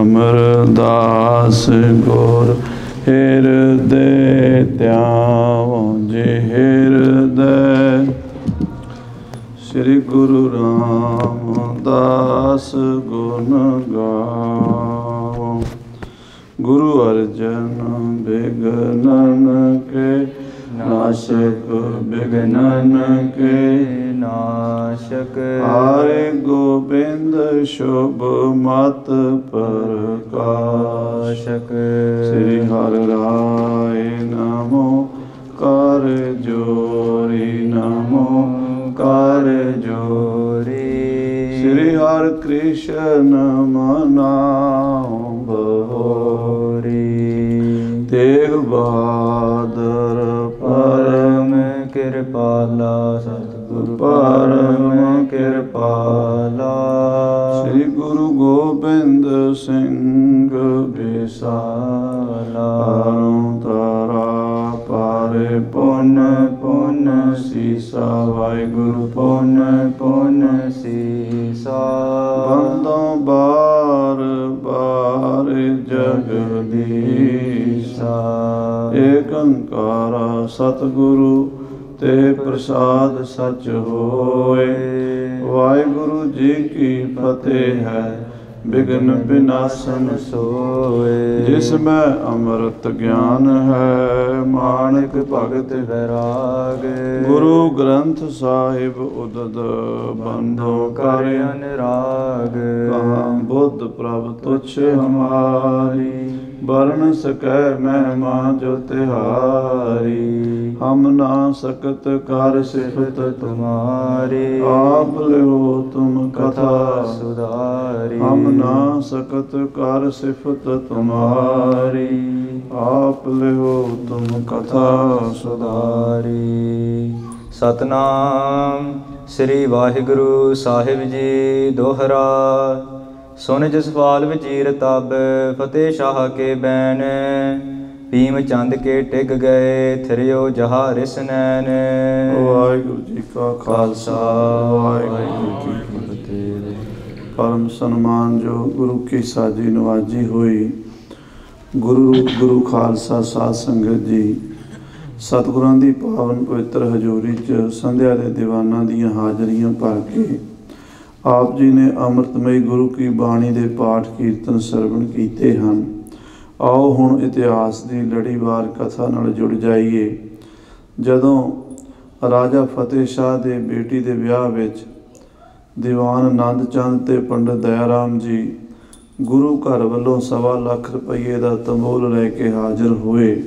ਅਮਰਦਾਸ ਗੁਰ ਹਿਰਦੇ ਧਿਆਵੋ ਜੇ ਹਿਰਦੇ। ਸ੍ਰੀ ਗੁਰੂ ਰਾਮਦਾਸ ਗੁਣ ਗਾਵੋ ਗੁਰੂ ਅਰਜਨ ਬਿਗਨਨ ਕੇ ਨਾਸ਼ਕ ਬਿਗਨਨ ਕੇ ਨਾਸ਼ਕ ਹਾਰੇ ਗੋਬਿੰਦ ਸ਼ੁਭ ਮਤ ਪ੍ਰਕਾਸ਼ਕ ਸ੍ਰੀ ਹਰਿ ਰਾਏ ਨਮੋ ਕਰ ਜੋਰੀ ਨਮੋ ਕਰ ਜੋਰੀ। ਸ੍ਰੀ ਹਰਿ ਕ੍ਰਿਸ਼ਨ ਮਨਾਉ ਬਹੋਰੀ ਤੇਗ ਬਹਾਦਰ ਪਰਮ ਕਿਰਪਾਲਾ ਸਤਿਗੁਰ ਪਰਮ ਕਿਰਪਾਲਾ। ਸ੍ਰੀ ਗੁਰੂ ਗੋਬਿੰਦ ਸਿੰਘ ਬਿਸਾਲਾ ਹਰੋਂ ਤਾਰਾ ਪਾਰੇ ਪੁਨ ਪੁਨ ਸੀਸਾ ਵਾਹਿਗੁਰੂ ਪੁਨ ਪੁਨ ਸੀਸਾ। ਬੰਦੋਂ ਬਾਰ ਬਾਰ ਜਗਦੀਸਾ। ਏਕ ਓੰਕਾਰ ਸਤਿਗੁਰੂ, ਤੇ ਪ੍ਰਸਾਦ ਸਚ ਹੋਏ। ਵਾਹਿਗੁਰੂ ਜੀ ਕੀ ਫਤਿਹ ਹੈ, ਬਿਗਨ ਬਿਨਾਸਨ ਸੋਏ। ਜਿਸ ਮੈਂ ਅੰਮ੍ਰਿਤ ਗਿਆਨ ਹੈ ਮਾਨਕ ਭਗਤ ਵਿਰਾਗ। ਗੁਰੂ ਗ੍ਰੰਥ ਸਾਹਿਬ ਉਦਦ ਬੰਧੋ ਕਰ ਅਨਰਾਗ। ਕਹਾਂ ਬੁੱਧ ਪ੍ਰਭ ਤੁਛ ਹਮਾਰੀ। ਬਰਨ ਸਕੈ ਮਹਿਮਾ ਜੋ ਤਿਹਾਰੀ। ਹਮ ਨਾ ਸਕਤ ਕਰ ਸਿਫਤ ਤੁਮਾਰੀ। ਆਪ ਲਿਓ ਤੁਮ ਕਥਾ ਸੁਧਾਰੀ। ਹਮ ਨਾ ਸਕਤ ਕਰ ਸਿਫਤ ਤੁਮਾਰੀ। ਆਪ ਲਿਓ ਤੁਮ ਕਥਾ ਸੁਧਾਰੀ। ਸਤਨਾਮ ਸ੍ਰੀ ਵਾਹਿਗੁਰੂ ਸਾਹਿਬ ਜੀ, ਦੋਹਰਾ ਸੁਨ ਜਸਪਾਲ ਵਜੀਰ ਤਬ, ਫਤਿਹ ਸ਼ਾਹ ਕੇ ਬੈਨ। ਭੀਮ ਚੰਦ ਕੇ ਟਿਕ ਗਏ, ਥਰਿਓ ਜਹਾ ਰਿਸ ਨੈਨ। ਵਾਹਿਗੁਰੂ ਜੀ ਕਾ ਖਾਲਸਾ, ਵਾਹਿਗੁਰੂ ਜੀ ਕੀ ਫਤਿਹ। ਪਰਮ ਸਨਮਾਨ ਜੋ ਗੁਰੂ ਕੀ ਸਾਜੀ ਨਵਾਜੀ ਹੋਈ, ਗੁਰੂ ਗੁਰੂ ਖਾਲਸਾ ਸਾਧ ਸੰਗਤ ਜੀ, ਸਤਿਗੁਰਾਂ ਦੀ ਪਾਵਨ ਪਵਿੱਤਰ ਹਜ਼ੂਰੀ ਚ ਸੰਧਿਆ ਦੇ ਦੀਵਾਨਾਂ ਦੀਆਂ ਹਾਜ਼ਰੀਆਂ ਭਰ ਕੇ ਆਪ ਜੀ ਨੇ ਅੰਮ੍ਰਿਤਮਈ ਗੁਰੂ ਕੀ ਬਾਣੀ ਦੇ ਪਾਠ ਕੀਰਤਨ ਸਰਵਣ ਕੀਤੇ ਹਨ। ਆਓ ਹੁਣ ਇਤਿਹਾਸ ਦੀ ਲੜੀਵਾਰ ਕਥਾ ਨਾਲ ਜੁੜ ਜਾਈਏ। ਜਦੋਂ ਰਾਜਾ ਫਤਿਹ ਸ਼ਾਹ ਦੇ ਬੇਟੀ ਦੇ ਵਿਆਹ ਵਿੱਚ ਦੀਵਾਨ ਆਨੰਦ ਚੰਦ ਤੇ ਪੰਡਤ ਦਇਆਰਾਮ ਜੀ ਗੁਰੂ ਘਰ ਵੱਲੋਂ ਸਵਾ ਲੱਖ ਰੁਪਏ ਦਾ ਤੰਬੂਲ ਲੈ ਕੇ ਹਾਜ਼ਰ ਹੋਏ।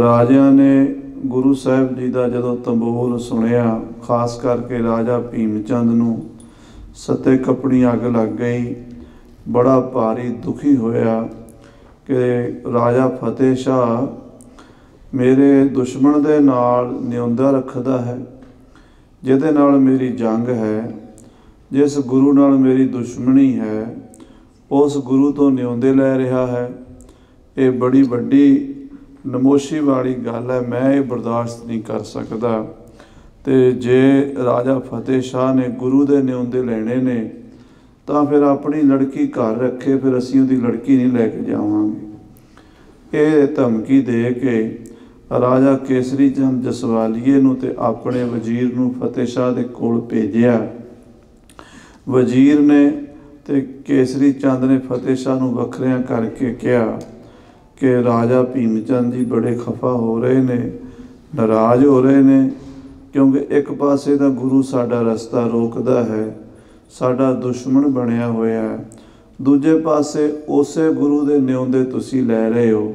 ਰਾਜਿਆਂ ਨੇ ਗੁਰੂ ਸਾਹਿਬ ਜੀ ਦਾ ਜਦੋਂ ਤੰਬੂਲ ਸੁਣਿਆ, ਖਾਸ ਕਰਕੇ ਰਾਜਾ ਭੀਮ ਚੰਦ ਨੂੰ ਸੱਤੇ ਕਪੜੀ ਅੱਗ ਲੱਗ ਗਈ। ਬੜਾ ਭਾਰੀ ਦੁਖੀ ਹੋਇਆ ਕਿ ਰਾਜਾ ਫਤਿਹ ਸ਼ਾਹ ਮੇਰੇ ਦੁਸ਼ਮਣ ਦੇ ਨਾਲ ਨਿਉਂਦਾ ਰੱਖਦਾ ਹੈ, ਜਿਹਦੇ ਨਾਲ ਮੇਰੀ ਜੰਗ ਹੈ। ਜਿਸ ਗੁਰੂ ਨਾਲ ਮੇਰੀ ਦੁਸ਼ਮਣੀ ਹੈ, ਉਸ ਗੁਰੂ ਤੋਂ ਨਿਉਂਦੇ ਲੈ ਰਿਹਾ ਹੈ। ਇਹ ਬੜੀ ਵੱਡੀ ਨਮੋਸ਼ੀ ਵਾਲੀ ਗੱਲ ਹੈ, ਮੈਂ ਇਹ ਬਰਦਾਸ਼ਤ ਨਹੀਂ ਕਰ ਸਕਦਾ। ਤੇ ਜੇ ਰਾਜਾ ਫਤਿਹ ਸ਼ਾਹ ਨੇ ਗੁਰੂ ਦੇ ਨਿਉਂਦੇ ਲੈਣੇ ਨੇ, ਤਾਂ ਫਿਰ ਆਪਣੀ ਲੜਕੀ ਘਰ ਰੱਖੇ, ਫਿਰ ਅਸੀਂ ਉਹਦੀ ਲੜਕੀ ਨਹੀਂ ਲੈ ਕੇ ਜਾਵਾਂਗੇ। ਇਹ ਧਮਕੀ ਦੇ ਕੇ ਰਾਜਾ ਕੇਸਰੀ ਚੰਦ ਜਸਵਾਲੀਏ ਨੂੰ ਤੇ ਆਪਣੇ ਵਜ਼ੀਰ ਨੂੰ ਫਤਿਹ ਸ਼ਾਹ ਦੇ ਕੋਲ ਭੇਜਿਆ। ਵਜ਼ੀਰ ਨੇ ਤੇ ਕੇਸਰੀ ਚੰਦ ਨੇ ਫਤਿਹ ਸ਼ਾਹ ਨੂੰ ਵੱਖਰਿਆਂ ਕਰਕੇ ਕਿਹਾ ਕਿ ਰਾਜਾ ਭੀਮ ਚੰਦ ਜੀ ਬੜੇ ਖਫਾ ਹੋ ਰਹੇ ਨੇ, ਨਾਰਾਜ਼ ਹੋ ਰਹੇ ਨੇ ਕਿਉਂਕਿ ਇੱਕ ਪਾਸੇ ਤਾਂ ਗੁਰੂ ਸਾਡਾ ਰਸਤਾ ਰੋਕਦਾ ਹੈ, ਸਾਡਾ ਦੁਸ਼ਮਣ ਬਣਿਆ ਹੋਇਆ ਹੈ। ਦੂਜੇ ਪਾਸੇ ਉਸੇ ਗੁਰੂ ਦੇ ਨਿਉਂਦੇ ਤੁਸੀਂ ਲੈ ਰਹੇ ਹੋ।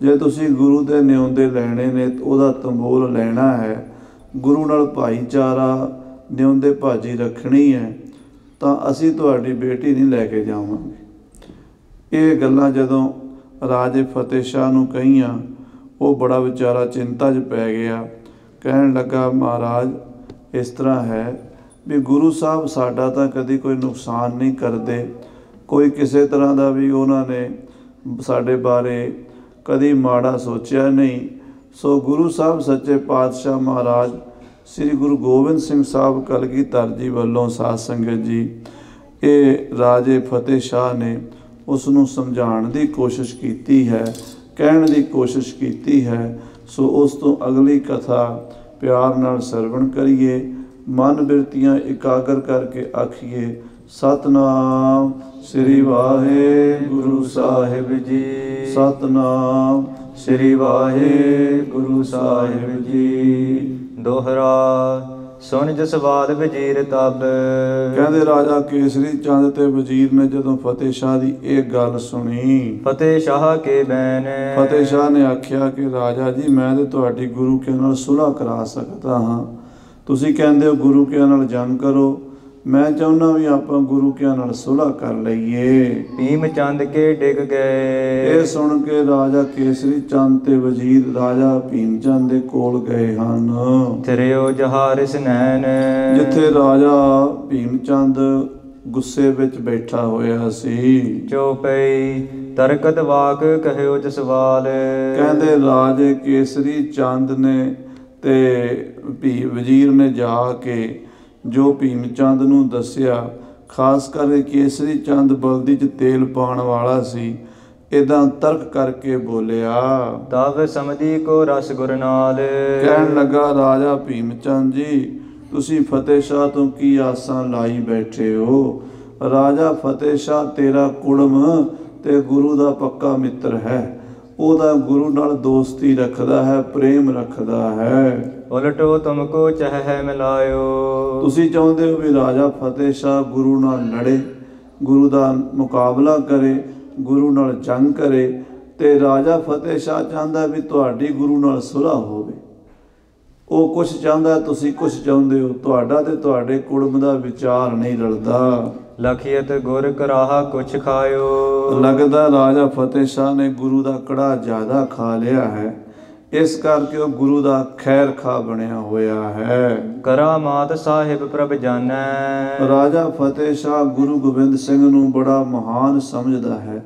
ਜੇ ਤੁਸੀਂ ਗੁਰੂ ਦੇ ਨਿਉਂਦੇ ਲੈਣੇ ਨੇ ਤਾਂ ਉਹਦਾ ਤੰਬੋਲ ਲੈਣਾ ਹੈ। ਗੁਰੂ ਨਾਲ ਭਾਈਚਾਰਾ, ਨਿਉਂਦੇ ਭਾਜੀ ਰੱਖਣੀ ਹੈ, ਤਾਂ ਅਸੀਂ ਤੁਹਾਡੀ ਬੇਟੀ ਨਹੀਂ ਲੈ ਕੇ ਜਾਵਾਂਗੇ। ਇਹ ਗੱਲਾਂ ਜਦੋਂ ਰਾਜੇ ਫਤਿਹ ਸ਼ਾਹ ਨੂੰ ਕਹੀਆਂ, ਉਹ ਬੜਾ ਵਿਚਾਰਾ ਚਿੰਤਾ 'ਚ ਪੈ ਗਿਆ। ਕਹਿਣ ਲੱਗਾ, ਮਹਾਰਾਜ, ਇਸ ਤਰ੍ਹਾਂ ਹੈ ਵੀ ਗੁਰੂ ਸਾਹਿਬ ਸਾਡਾ ਤਾਂ ਕਦੀ ਕੋਈ ਨੁਕਸਾਨ ਨਹੀਂ ਕਰਦੇ। ਕੋਈ ਕਿਸੇ ਤਰ੍ਹਾਂ ਦਾ ਵੀ ਉਹਨਾਂ ਨੇ ਸਾਡੇ ਬਾਰੇ ਕਦੀ ਮਾੜਾ ਸੋਚਿਆ ਨਹੀਂ। ਸੋ ਗੁਰੂ ਸਾਹਿਬ ਸੱਚੇ ਪਾਤਸ਼ਾਹ ਮਹਾਰਾਜ, ਸ੍ਰੀ ਗੁਰੂ ਗੋਬਿੰਦ ਸਿੰਘ ਸਾਹਿਬ ਕਲਗੀਧਰ ਜੀ ਵੱਲੋਂ ਸਾਧ ਸੰਗਤ ਜੀ, ਇਹ ਰਾਜੇ ਫਤਿਹ ਸ਼ਾਹ ਨੇ ਉਸ ਨੂੰ ਸਮਝਾਉਣ ਦੀ ਕੋਸ਼ਿਸ਼ ਕੀਤੀ ਹੈ, ਕਹਿਣ ਦੀ ਕੋਸ਼ਿਸ਼ ਕੀਤੀ ਹੈ। ਸੋ ਉਸ ਤੋਂ ਅਗਲੀ ਕਥਾ ਪਿਆਰ ਨਾਲ ਸਰਵਣ ਕਰੀਏ, ਮਨ ਬਿਰਤੀਆਂ ਇਕਾਗਰ ਕਰਕੇ ਆਖੀਏ, ਸਤਨਾਮ ਸ੍ਰੀ ਵਾਹਿਗੁਰੂ ਸਾਹਿਬ ਜੀ। ਸਤਨਾਮ ਸ੍ਰੀ ਵਾਹਿਗੁਰੂ ਸਾਹਿਬ ਜੀ। ਦੋਹਰਾ ਸੁਨ ਜਸ ਬਾਦ ਵਜੀਰ ਤਬ। ਕਹਿੰਦੇ ਰਾਜਾ ਕੇਸਰੀ ਚੰਦ ਤੇ ਵਜ਼ੀਰ ਨੇ ਜਦੋਂ ਫਤਿਹ ਸ਼ਾਹ ਦੀ ਇਹ ਗੱਲ ਸੁਣੀ। ਫਤਿਹ ਸ਼ਾਹ ਕੇ ਬੈਨ। ਫਤਿਹ ਸ਼ਾਹ ਨੇ ਆਖਿਆ ਕਿ ਰਾਜਾ ਜੀ ਮੈਂ ਤੇ ਤੁਹਾਡੀ ਗੁਰੂ ਕੇ ਨਾਲ ਸੁਲ੍ਹਾ ਕਰਾ ਸਕਦਾ ਹਾਂ। ਤੁਸੀਂ ਕਹਿੰਦੇ ਹੋ ਗੁਰੂ ਕੇ ਨਾਲ ਜੰਗ ਕਰੋ। ਮੈਂ ਚਾਹੁੰਦਾ ਵੀ ਆਪਾਂ ਗੁਰੂ ਕੇ ਨਾਲ ਸੁਲ੍ਹਾ ਕਰ ਲਈਏ। ਭੀਮ ਚੰਦ ਕੇ ਡਿਗ ਗਏ। ਇਹ ਸੁਣ ਕੇ ਰਾਜਾ ਕੇਸਰੀ ਚੰਦ ਤੇ ਵਜ਼ੀਰ ਰਾਜਾ ਭੀਮ ਚੰਦ ਦੇ ਕੋਲ ਗਏ ਹਨ। ਥਰਿਓ ਜਹਾਰਿਸ ਨੈਣ। ਜਿੱਥੇ ਰਾਜਾ ਭੀਮ ਚੰਦ ਗੁੱਸੇ ਵਿੱਚ ਬੈਠਾ ਹੋਇਆ ਸੀ। ਚੋਪਈ ਤਰਕਤ ਵਾਕ ਕਹਿਓ ਜਸਵਾਲ ਕਹਿੰਦੇ ਰਾਜੇ ਕੇਸਰੀ ਚੰਦ ਨੇ ਤੇ ਭੀ ਵਜ਼ੀਰ ਨੇ ਜਾ ਕੇ ਜੋ ਭੀਮ ਚੰਦ ਨੂੰ ਦੱਸਿਆ ਖਾਸ ਕਰਕੇ ਕੇਸਰੀ ਚੰਦ ਬਲਦੀ 'ਚ ਤੇਲ ਪਾਉਣ ਵਾਲਾ ਸੀ ਇਦਾਂ ਤਰਕ ਕਰਕੇ ਬੋਲਿਆ ਤਬ ਸਮਝੀ ਕੋ ਰਸ ਗੁਰ ਨਾਲ। ਕਹਿਣ ਲੱਗਾ ਰਾਜਾ ਭੀਮ ਚੰਦ ਜੀ ਤੁਸੀਂ ਫਤਿਹ ਸ਼ਾਹ ਤੋਂ ਕੀ ਆਸਾਂ ਲਾਈ ਬੈਠੇ ਹੋ? ਰਾਜਾ ਫਤਿਹ ਸ਼ਾਹ ਤੇਰਾ ਕੁੜਮ ਤੇ ਗੁਰੂ ਦਾ ਪੱਕਾ ਮਿੱਤਰ ਹੈ। ਉਹਦਾ ਗੁਰੂ ਨਾਲ ਦੋਸਤੀ ਰੱਖਦਾ ਹੈ ਪ੍ਰੇਮ ਰੱਖਦਾ ਹੈ। ਉਲਟੋ ਤੁਮਕੋ ਚਹਿ ਮਿਲਾਇਓ। ਤੁਸੀਂ ਚਾਹੁੰਦੇ ਹੋ ਵੀ ਰਾਜਾ ਫਤਿਹ ਸ਼ਾਹ ਗੁਰੂ ਨਾਲ ਲੜੇ ਗੁਰੂ ਦਾ ਮੁਕਾਬਲਾ ਕਰੇ ਗੁਰੂ ਨਾਲ ਜੰਗ ਕਰੇ ਤੇ ਰਾਜਾ ਫਤਿਹ ਸ਼ਾਹ ਚਾਹੁੰਦਾ ਵੀ ਤੁਹਾਡੀ ਗੁਰੂ ਨਾਲ ਸੁਲ੍ਹਾ ਹੋਵੇ। ਉਹ ਕੁਝ ਚਾਹੁੰਦਾ ਤੁਸੀਂ ਕੁਝ ਚਾਹੁੰਦੇ ਹੋ ਤੁਹਾਡਾ ਤੇ ਤੁਹਾਡੇ ਕੁੜਮ ਦਾ ਵਿਚਾਰ ਨਹੀਂ ਰਲਦਾ। ਲਖੀਤ ਗੁਰ ਕਰਾਹਾ ਕੁਛ ਖਾਇਓ। ਲੱਗਦਾ ਰਾਜਾ ਫਤਿਹ ਸ਼ਾਹ ਨੇ ਗੁਰੂ ਦਾ ਕੜਾ ਜ਼ਿਆਦਾ ਖਾ ਲਿਆ ਹੈ। ਇਸ ਕਰਕੇ ਉਹ ਗੁਰੂ ਦਾ ਖੈਰ ਖਾ ਬਣਿਆ ਹੋਇਆ ਹੈ। ਕਰਾਮਾਤ ਸਾਹਿਬ ਪ੍ਰਭ ਜਾਣੈ। ਰਾਜਾ ਫਤਿਹ ਸ਼ਾਹ ਗੁਰੂ ਗੋਬਿੰਦ ਸਿੰਘ ਨੂੰ ਬੜਾ ਮਹਾਨ ਸਮਝਦਾ ਹੈ।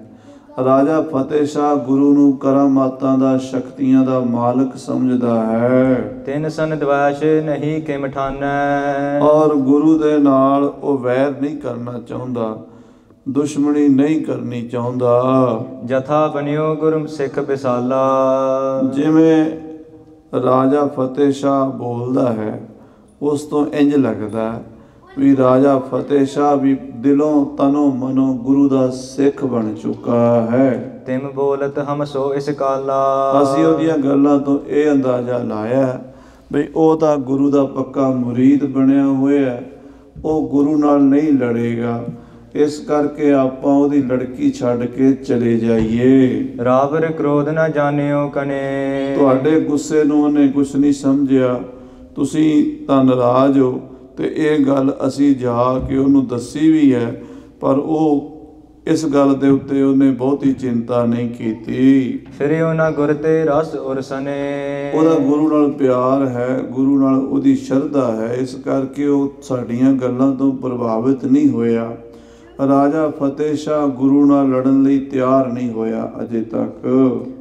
ਰਾਜਾ ਫਤਿਹ ਸ਼ਾਹ ਗੁਰੂ ਨੂੰ ਕਰਾਮਾਤਾਂ ਦਾ ਸ਼ਕਤੀਆਂ ਦਾ ਮਾਲਕ ਸਮਝਦਾ ਹੈ। ਤਿਨ ਸਨ ਦਵੈਸ਼ ਨਹੀਂ ਕਿਮ ਠਾਨੈ। ਔਰ ਗੁਰੂ ਦੇ ਨਾਲ ਉਹ ਵੈਰ ਨਹੀਂ ਕਰਨਾ ਚਾਹੁੰਦਾ। ਦੁਸ਼ਮਣੀ ਨਹੀਂ ਕਰਨੀ ਚਾਹੁੰਦਾ। ਜਥਾ ਬਨਿਓ ਗੁਰਮ ਸਿੱਖ ਬਿਸਾਲਾ ਜਿਵੇਂ ਰਾਜਾ ਫਤਿਹ ਸ਼ਾਹ ਬੋਲਦਾ ਹੈ ਉਸ ਤੋਂ ਇੰਜ ਲੱਗਦਾ ਵੀ ਰਾਜਾ ਫਤਿਹ ਸ਼ਾਹ ਵੀ ਦਿਲੋਂ ਤਨੋਂ ਮਨੋਂ ਗੁਰੂ ਦਾ ਸਿੱਖ ਬਣ ਚੁੱਕਾ ਹੈ। ਤਿਮ ਬੋਲਤ ਹਮ ਸੋ ਇਸ ਕਾਲਾ। ਅਸੀਂ ਉਹਦੀਆਂ ਗੱਲਾਂ ਤੋਂ ਇਹ ਅੰਦਾਜ਼ਾ ਲਾਇਆ ਵੀ ਉਹ ਤਾਂ ਗੁਰੂ ਦਾ ਪੱਕਾ ਮੁਰੀਦ ਬਣਿਆ ਹੋਇਆ। ਉਹ ਗੁਰੂ ਨਾਲ ਨਹੀਂ ਲੜੇਗਾ। ਇਸ ਕਰਕੇ ਆਪਾਂ ਉਹਦੀ ਲੜਕੀ ਛੱਡ ਕੇ ਚਲੇ ਜਾਈਏ। ਰਾਵਰ ਕ੍ਰੋਧ ਨਾ ਜਾਣਿਓ ਕਨੇ। ਤੁਹਾਡੇ ਗੁੱਸੇ ਨੂੰ ਉਹਨੇ ਕੁਝ ਨਹੀਂ ਸਮਝਿਆ। ਤੁਸੀਂ ਤਾਂ ਨਾਰਾਜ਼ ਹੋ ਤੇ ਇਹ ਗੱਲ ਅਸੀਂ ਜਾ ਕੇ ਉਹਨੂੰ ਦੱਸੀ ਵੀ ਹੈ ਪਰ ਉਹ ਇਸ ਗੱਲ ਦੇ ਉੱਤੇ ਉਹਨੇ ਬਹੁਤੀ ਚਿੰਤਾ ਨਹੀਂ ਕੀਤੀ। ਫਿਰਿਓ ਨਾ ਗੁਰ ਤੇ ਰਸ ਉਰਸਨੇ ਉਹਦਾ ਗੁਰੂ ਨਾਲ ਪਿਆਰ ਹੈ ਗੁਰੂ ਨਾਲ ਉਹਦੀ ਸ਼ਰਧਾ ਹੈ ਇਸ ਕਰਕੇ ਉਹ ਸਾਡੀਆਂ ਗੱਲਾਂ ਤੋਂ ਪ੍ਰਭਾਵਿਤ ਨਹੀਂ ਹੋਇਆ। ਰਾਜਾ ਫਤਿਹ ਸ਼ਾਹ ਗੁਰੂ ਨਾਲ ਲੜਨ ਲਈ ਤਿਆਰ ਨਹੀਂ ਹੋਇਆ ਅਜੇ ਤੱਕ।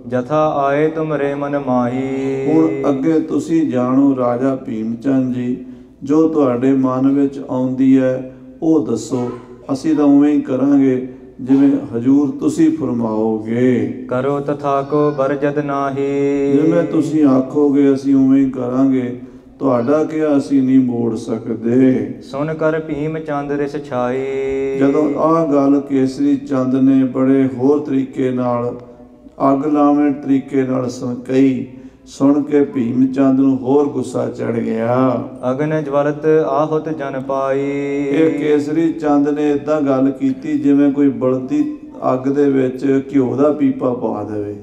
ਜਥਾ ਆਏ ਤੁਮਰੇ ਮਨ ਮਾਹੀ। ਹੁਣ ਅੱਗੇ ਤੁਸੀਂ ਜਾਣੋ ਰਾਜਾ ਭੀਮ ਚੰਦ ਜੀ ਜੋ ਤੁਹਾਡੇ ਮਨ ਵਿੱਚ ਆਉਂਦੀ ਹੈ ਉਹ ਦੱਸੋ। ਅਸੀਂ ਤਾਂ ਉਵੇਂ ਹੀ ਕਰਾਂਗੇ ਜਿਵੇਂ ਹਜੂਰ ਤੁਸੀਂ ਫਰਮਾਓਗੇ। ਕਰੋ ਤਥਾ ਕੋ ਬਰਜਦ ਨਾਹੀ। ਜਿਵੇਂ ਤੁਸੀਂ ਆਖੋਗੇ ਅਸੀਂ ਉਵੇਂ ਹੀ ਕਰਾਂਗੇ। ਤੁਹਾਡਾ ਕਿਹਾ ਅਸੀਂ ਨਹੀਂ ਮੋੜ ਸਕਦੇ। ਸੁਨ ਕਰ ਭੀਮ ਚੰਦ ਰਿਸ ਛਾਈ ਜਦੋਂ ਆਹ ਗੱਲ ਕੇਸਰੀ ਚੰਦ ਨੇ ਬੜੇ ਹੋਰ ਤਰੀਕੇ ਨਾਲ ਅੱਗ ਲਾਵੇਂ ਤਰੀਕੇ ਨਾਲ ਸੁਣ ਕਹੀ ਸੁਣ ਕੇ ਭੀਮ ਚੰਦ ਨੂੰ ਹੋਰ ਗੁੱਸਾ ਚੜ ਗਿਆ। ਅਗਨ ਜਵਲਤ ਆਹੁਤ ਜਨ ਪਾਈ ਇਹ ਕੇਸਰੀ ਚੰਦ ਨੇ ਇਦਾਂ ਗੱਲ ਕੀਤੀ ਜਿਵੇਂ ਕੋਈ ਬਲਦੀ ਅੱਗ ਦੇ ਵਿੱਚ ਘਿਓ ਦਾ ਪੀਪਾ ਪਾ ਦੇਵੇ।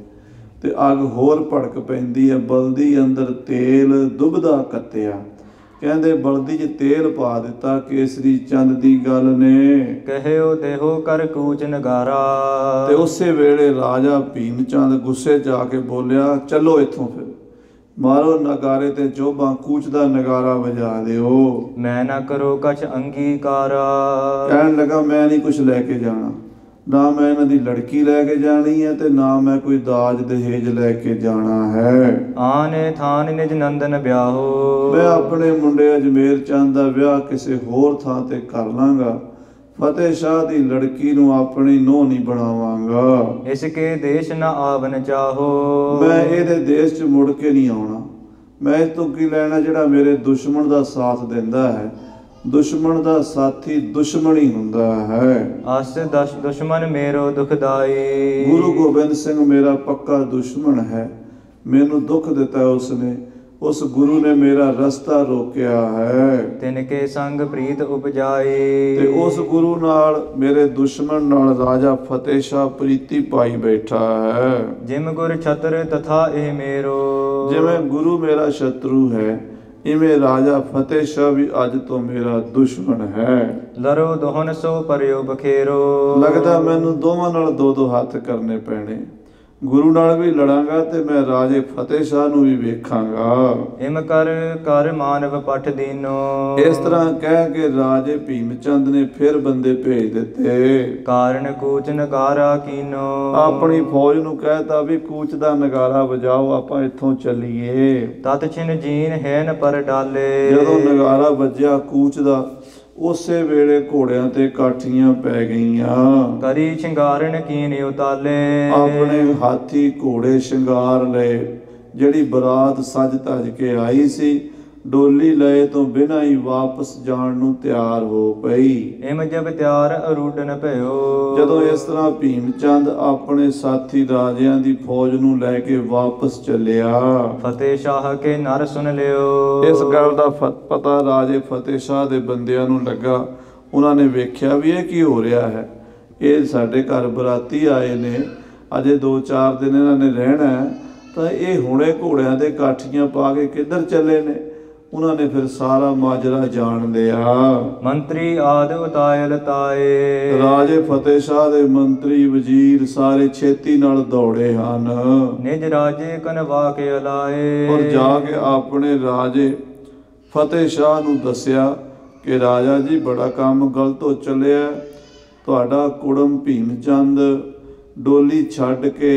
ਤੇ ਅੱਗ ਹੋਰ ਭੜਕ ਪੈਂਦੀ ਹੈ ਬਲਦੀ ਅੰਦਰ ਤੇਲ ਦੁਬਦਾ ਕੱਤਿਆ। ਕਹਿੰਦੇ ਬਲਦੀ 'ਚ ਤੇਲ ਪਾ ਦਿੱਤਾ ਕੇਸਰੀ ਚੰਦ ਦੀ ਗੱਲ ਨੇ। ਕਹਿਓ ਦੇਹੋ ਕਰ ਕੂਚ ਨਗਾਰਾ। ਤੇ ਉਸੇ ਵੇਲੇ ਰਾਜਾ ਭੀਮ ਚੰਦ ਗੁੱਸੇ 'ਚ ਆ ਕੇ ਬੋਲਿਆ ਚੱਲੋ ਇੱਥੋਂ ਫਿਰ। ਮਾਰੋ ਨਗਾਰੇ ਤੇ ਜੋਬਾਂ ਕੂਚ ਦਾ ਨਗਾਰਾ ਵਜਾ ਦਿਓ। ਮੈਂ ਨਾ ਕਰੋ ਕਛ ਅੰਗੀਕਾਰਾ। ਕਹਿਣ ਲੱਗਾ ਮੈਂ ਨਹੀਂ ਕੁਝ ਲੈ ਕੇ ਜਾਣਾ। ਨਾ ਮੈਂ ਇਹਨਾਂ ਦੀ ਲੜਕੀ ਲੈ ਕੇ ਜਾਣੀ ਹੈ ਤੇ ਨਾ ਮੈਂ ਕੋਈ ਦਾਜ ਦਹੇਜ ਲੈ ਕੇ ਜਾਣਾ ਹੈ। ਆਨੇ ਥਾਨ ਨਿਜ ਨੰਦਨ ਵਿਆਹੋ। ਮੈਂ ਆਪਣੇ ਮੁੰਡੇ ਅਜਮੇਰ ਚੰਦ ਦਾ ਵਿਆਹ ਕਿਸੇ ਹੋਰ ਥਾਂ ਤੇ ਕਰ ਲਾਂਗਾ। ਫਤਿਹ ਸ਼ਾਹ ਦੀ ਲੜਕੀ ਨੂੰ ਆਪਣੀ ਨੋਹ ਨਹੀਂ ਬਣਾਵਾਂਗਾ। ਇਸ ਕੇ ਦੇਸ਼ ਨ ਆਵਨ ਚਾਹੋ। ਮੈਂ ਇਹਦੇ ਦੇਸ਼ 'ਚ ਮੁੜ ਕੇ ਨਹੀਂ ਆਉਣਾ। ਮੈਂ ਇਸ ਤੋਂ ਕੀ ਲੈਣਾ ਜਿਹੜਾ ਮੇਰੇ ਦੁਸ਼ਮਣ ਦਾ ਸਾਥ ਦਿੰਦਾ ਹੈ? ਦੁਸ਼ਮਣ ਦਾ ਸਾਥੀ ਦੁਸ਼ਮਣ ਹੀ ਹੁੰਦਾ ਹੈ। ਅਸ ਦਸ਼ ਦੁਸ਼ਮਨ ਮੇਰੋ ਦੁਖਦਾਈ ਗੁਰੂ ਗੋਬਿੰਦ ਸਿੰਘ ਮੇਰਾ ਪੱਕਾ ਦੁਸ਼ਮਣ ਹੈ। ਮੈਨੂੰ ਦੁੱਖ ਦਿੱਤਾ ਉਸਨੇ। ਉਸ ਗੁਰੂ ਨੇ ਮੇਰਾ ਰਸਤਾ ਰੋਕਿਆ ਹੈ। ਤਿਨ ਕੇ ਸੰਗ ਪ੍ਰੀਤ ਉਪਜਾਈ। ਤੇ ਉਸ ਗੁਰੂ ਨਾਲ ਮੇਰੇ ਦੁਸ਼ਮਣ ਨਾਲ ਰਾਜਾ ਫਤਿਹ ਸ਼ਾਹ ਪ੍ਰੀਤੀ ਪਾਈ ਬੈਠਾ ਹੈ। ਜਿਮ ਗੁਰ ਛਤਰ ਤਥਾ ਇਹ ਮੇਰੋ। ਜਿਵੇਂ ਗੁਰੂ ਮੇਰਾ ਸ਼ਤਰੂ ਹੈ ਇਵੇਂ ਰਾਜਾ ਫਤਿਹ ਸ਼ਾਹ ਵੀ ਅੱਜ ਤੋਂ ਮੇਰਾ ਦੁਸ਼ਮਣ ਹੈ। ਲਰੋ ਦੋਹਨ ਸੋ ਪਰਿਓ ਬਖੇਰੋ। ਲੱਗਦਾ ਮੈਨੂੰ ਦੋਵਾਂ ਨਾਲ ਦੋ ਦੋ ਹੱਥ ਕਰਨੇ ਪੈਣੇ। ਗੁਰੂ ਨਾਲ ਵੀ ਲੜਾਂਗਾ ਤੇ ਮੈਂ ਰਾਜੇ ਫਤਿਹ ਸ਼ਾਹ ਨੂੰ ਵੀ ਵੇਖਾਂਗਾ। ਇਮ ਕਰ ਕਰ ਮਾਨਵ ਪਠ ਦੀਨੋ। ਇਸ ਤਰ੍ਹਾਂ ਕਹਿ ਕੇ ਰਾਜੇ ਭੀਮ ਚੰਦ ਨੇ ਫਿਰ ਬੰਦੇ ਭੇਜ ਦਿੱਤੇ। ਕਾਰਨ ਕੂਚ ਨਗਾਰਾ ਕੀਨੋ। ਆਪਣੀ ਫੌਜ ਨੂੰ ਕਹਿਤਾ ਵੀ ਕੂਚ ਦਾ ਨਗਾਰਾ ਵਜਾਓ ਆਪਾਂ ਇੱਥੋਂ ਚੱਲੀਏ। ਤਤ ਛਿਨ ਜੀਨ ਹੈ ਨ ਪਰ ਡਾਲੇ। ਜਦੋਂ ਨਗਾਰਾ ਵੱਜਿਆ ਕੂਚ ਦਾ ਉਸੇ ਵੇਲੇ ਘੋੜਿਆਂ ਤੇ ਕਾਠੀਆਂ ਪੈ ਗਈਆਂ। ਕਰੀ ਸ਼ਿੰਗਾਰਨ ਕੀਨ ਉਤਾਲੇ। ਆਪਣੇ ਹਾਥੀ ਘੋੜੇ ਸ਼ਿੰਗਾਰ ਲਏ ਜਿਹੜੀ ਬਰਾਤ ਸਜ ਧਜ ਕੇ ਆਈ ਸੀ ਡੋਲੀ ਲਏ ਤੋਂ ਬਿਨਾਂ ਹੀ ਵਾਪਸ ਜਾਣ ਨੂੰ ਤਿਆਰ ਹੋ ਪਈ। ਇਮ ਜਬ ਤਿਆਰ ਅਰੂਡਨ ਭਇਓ। ਜਦੋਂ ਇਸ ਤਰ੍ਹਾਂ ਭੀਮ ਚੰਦ ਆਪਣੇ ਸਾਥੀ ਰਾਜਿਆਂ ਦੀ ਫੌਜ ਨੂੰ ਲੈ ਕੇ ਵਾਪਸ ਚੱਲਿਆ। ਫਤਿਹ ਸ਼ਾਹ ਕੇ ਨਰ ਸੁਨ ਲਿਓ। ਇਸ ਗੱਲ ਦਾ ਪਤਾ ਰਾਜੇ ਫਤਿਹ ਸ਼ਾਹ ਦੇ ਬੰਦਿਆਂ ਨੂੰ ਲੱਗਾ। ਉਹਨਾਂ ਨੇ ਵੇਖਿਆ ਵੀ ਇਹ ਕੀ ਹੋ ਰਿਹਾ ਹੈ। ਇਹ ਸਾਡੇ ਘਰ ਬਰਾਤੀ ਆਏ ਨੇ। ਅਜੇ 2-4 ਦਿਨ ਇਹਨਾਂ ਨੇ ਰਹਿਣਾ ਤਾਂ ਇਹ ਹੁਣੇ ਘੋੜਿਆਂ ਦੇ ਕਾਠੀਆਂ ਪਾ ਕੇ ਕਿੱਧਰ ਚੱਲੇ ਨੇ? ਉਹਨਾਂ ਨੇ ਫਿਰ ਸਾਰਾ ਮਾਜਰਾ ਜਾਣ ਲਿਆ। ਮੰਤਰੀ ਆਦ ਉਤਾਇਲ ਤਾਏ ਰਾਜੇ ਫਤਿਹ ਸ਼ਾਹ ਦੇ ਮੰਤਰੀ ਵਜ਼ੀਰ ਸਾਰੇ ਛੇਤੀ ਨਾਲ ਦੌੜੇ ਹਨ। ਨਿਜ ਰਾਜੇ ਕਨਵਾ ਕੇ ਅਲਾਏ। ਔਰ ਜਾ ਕੇ ਆਪਣੇ ਰਾਜੇ ਫਤਿਹ ਸ਼ਾਹ ਨੂੰ ਦੱਸਿਆ ਕਿ ਰਾਜਾ ਜੀ ਬੜਾ ਕੰਮ ਗਲਤ ਹੋ ਚੱਲਿਆ। ਤੁਹਾਡਾ ਕੁੜਮ ਭੀਮ ਚੰਦ ਡੋਲੀ ਛੱਡ ਕੇ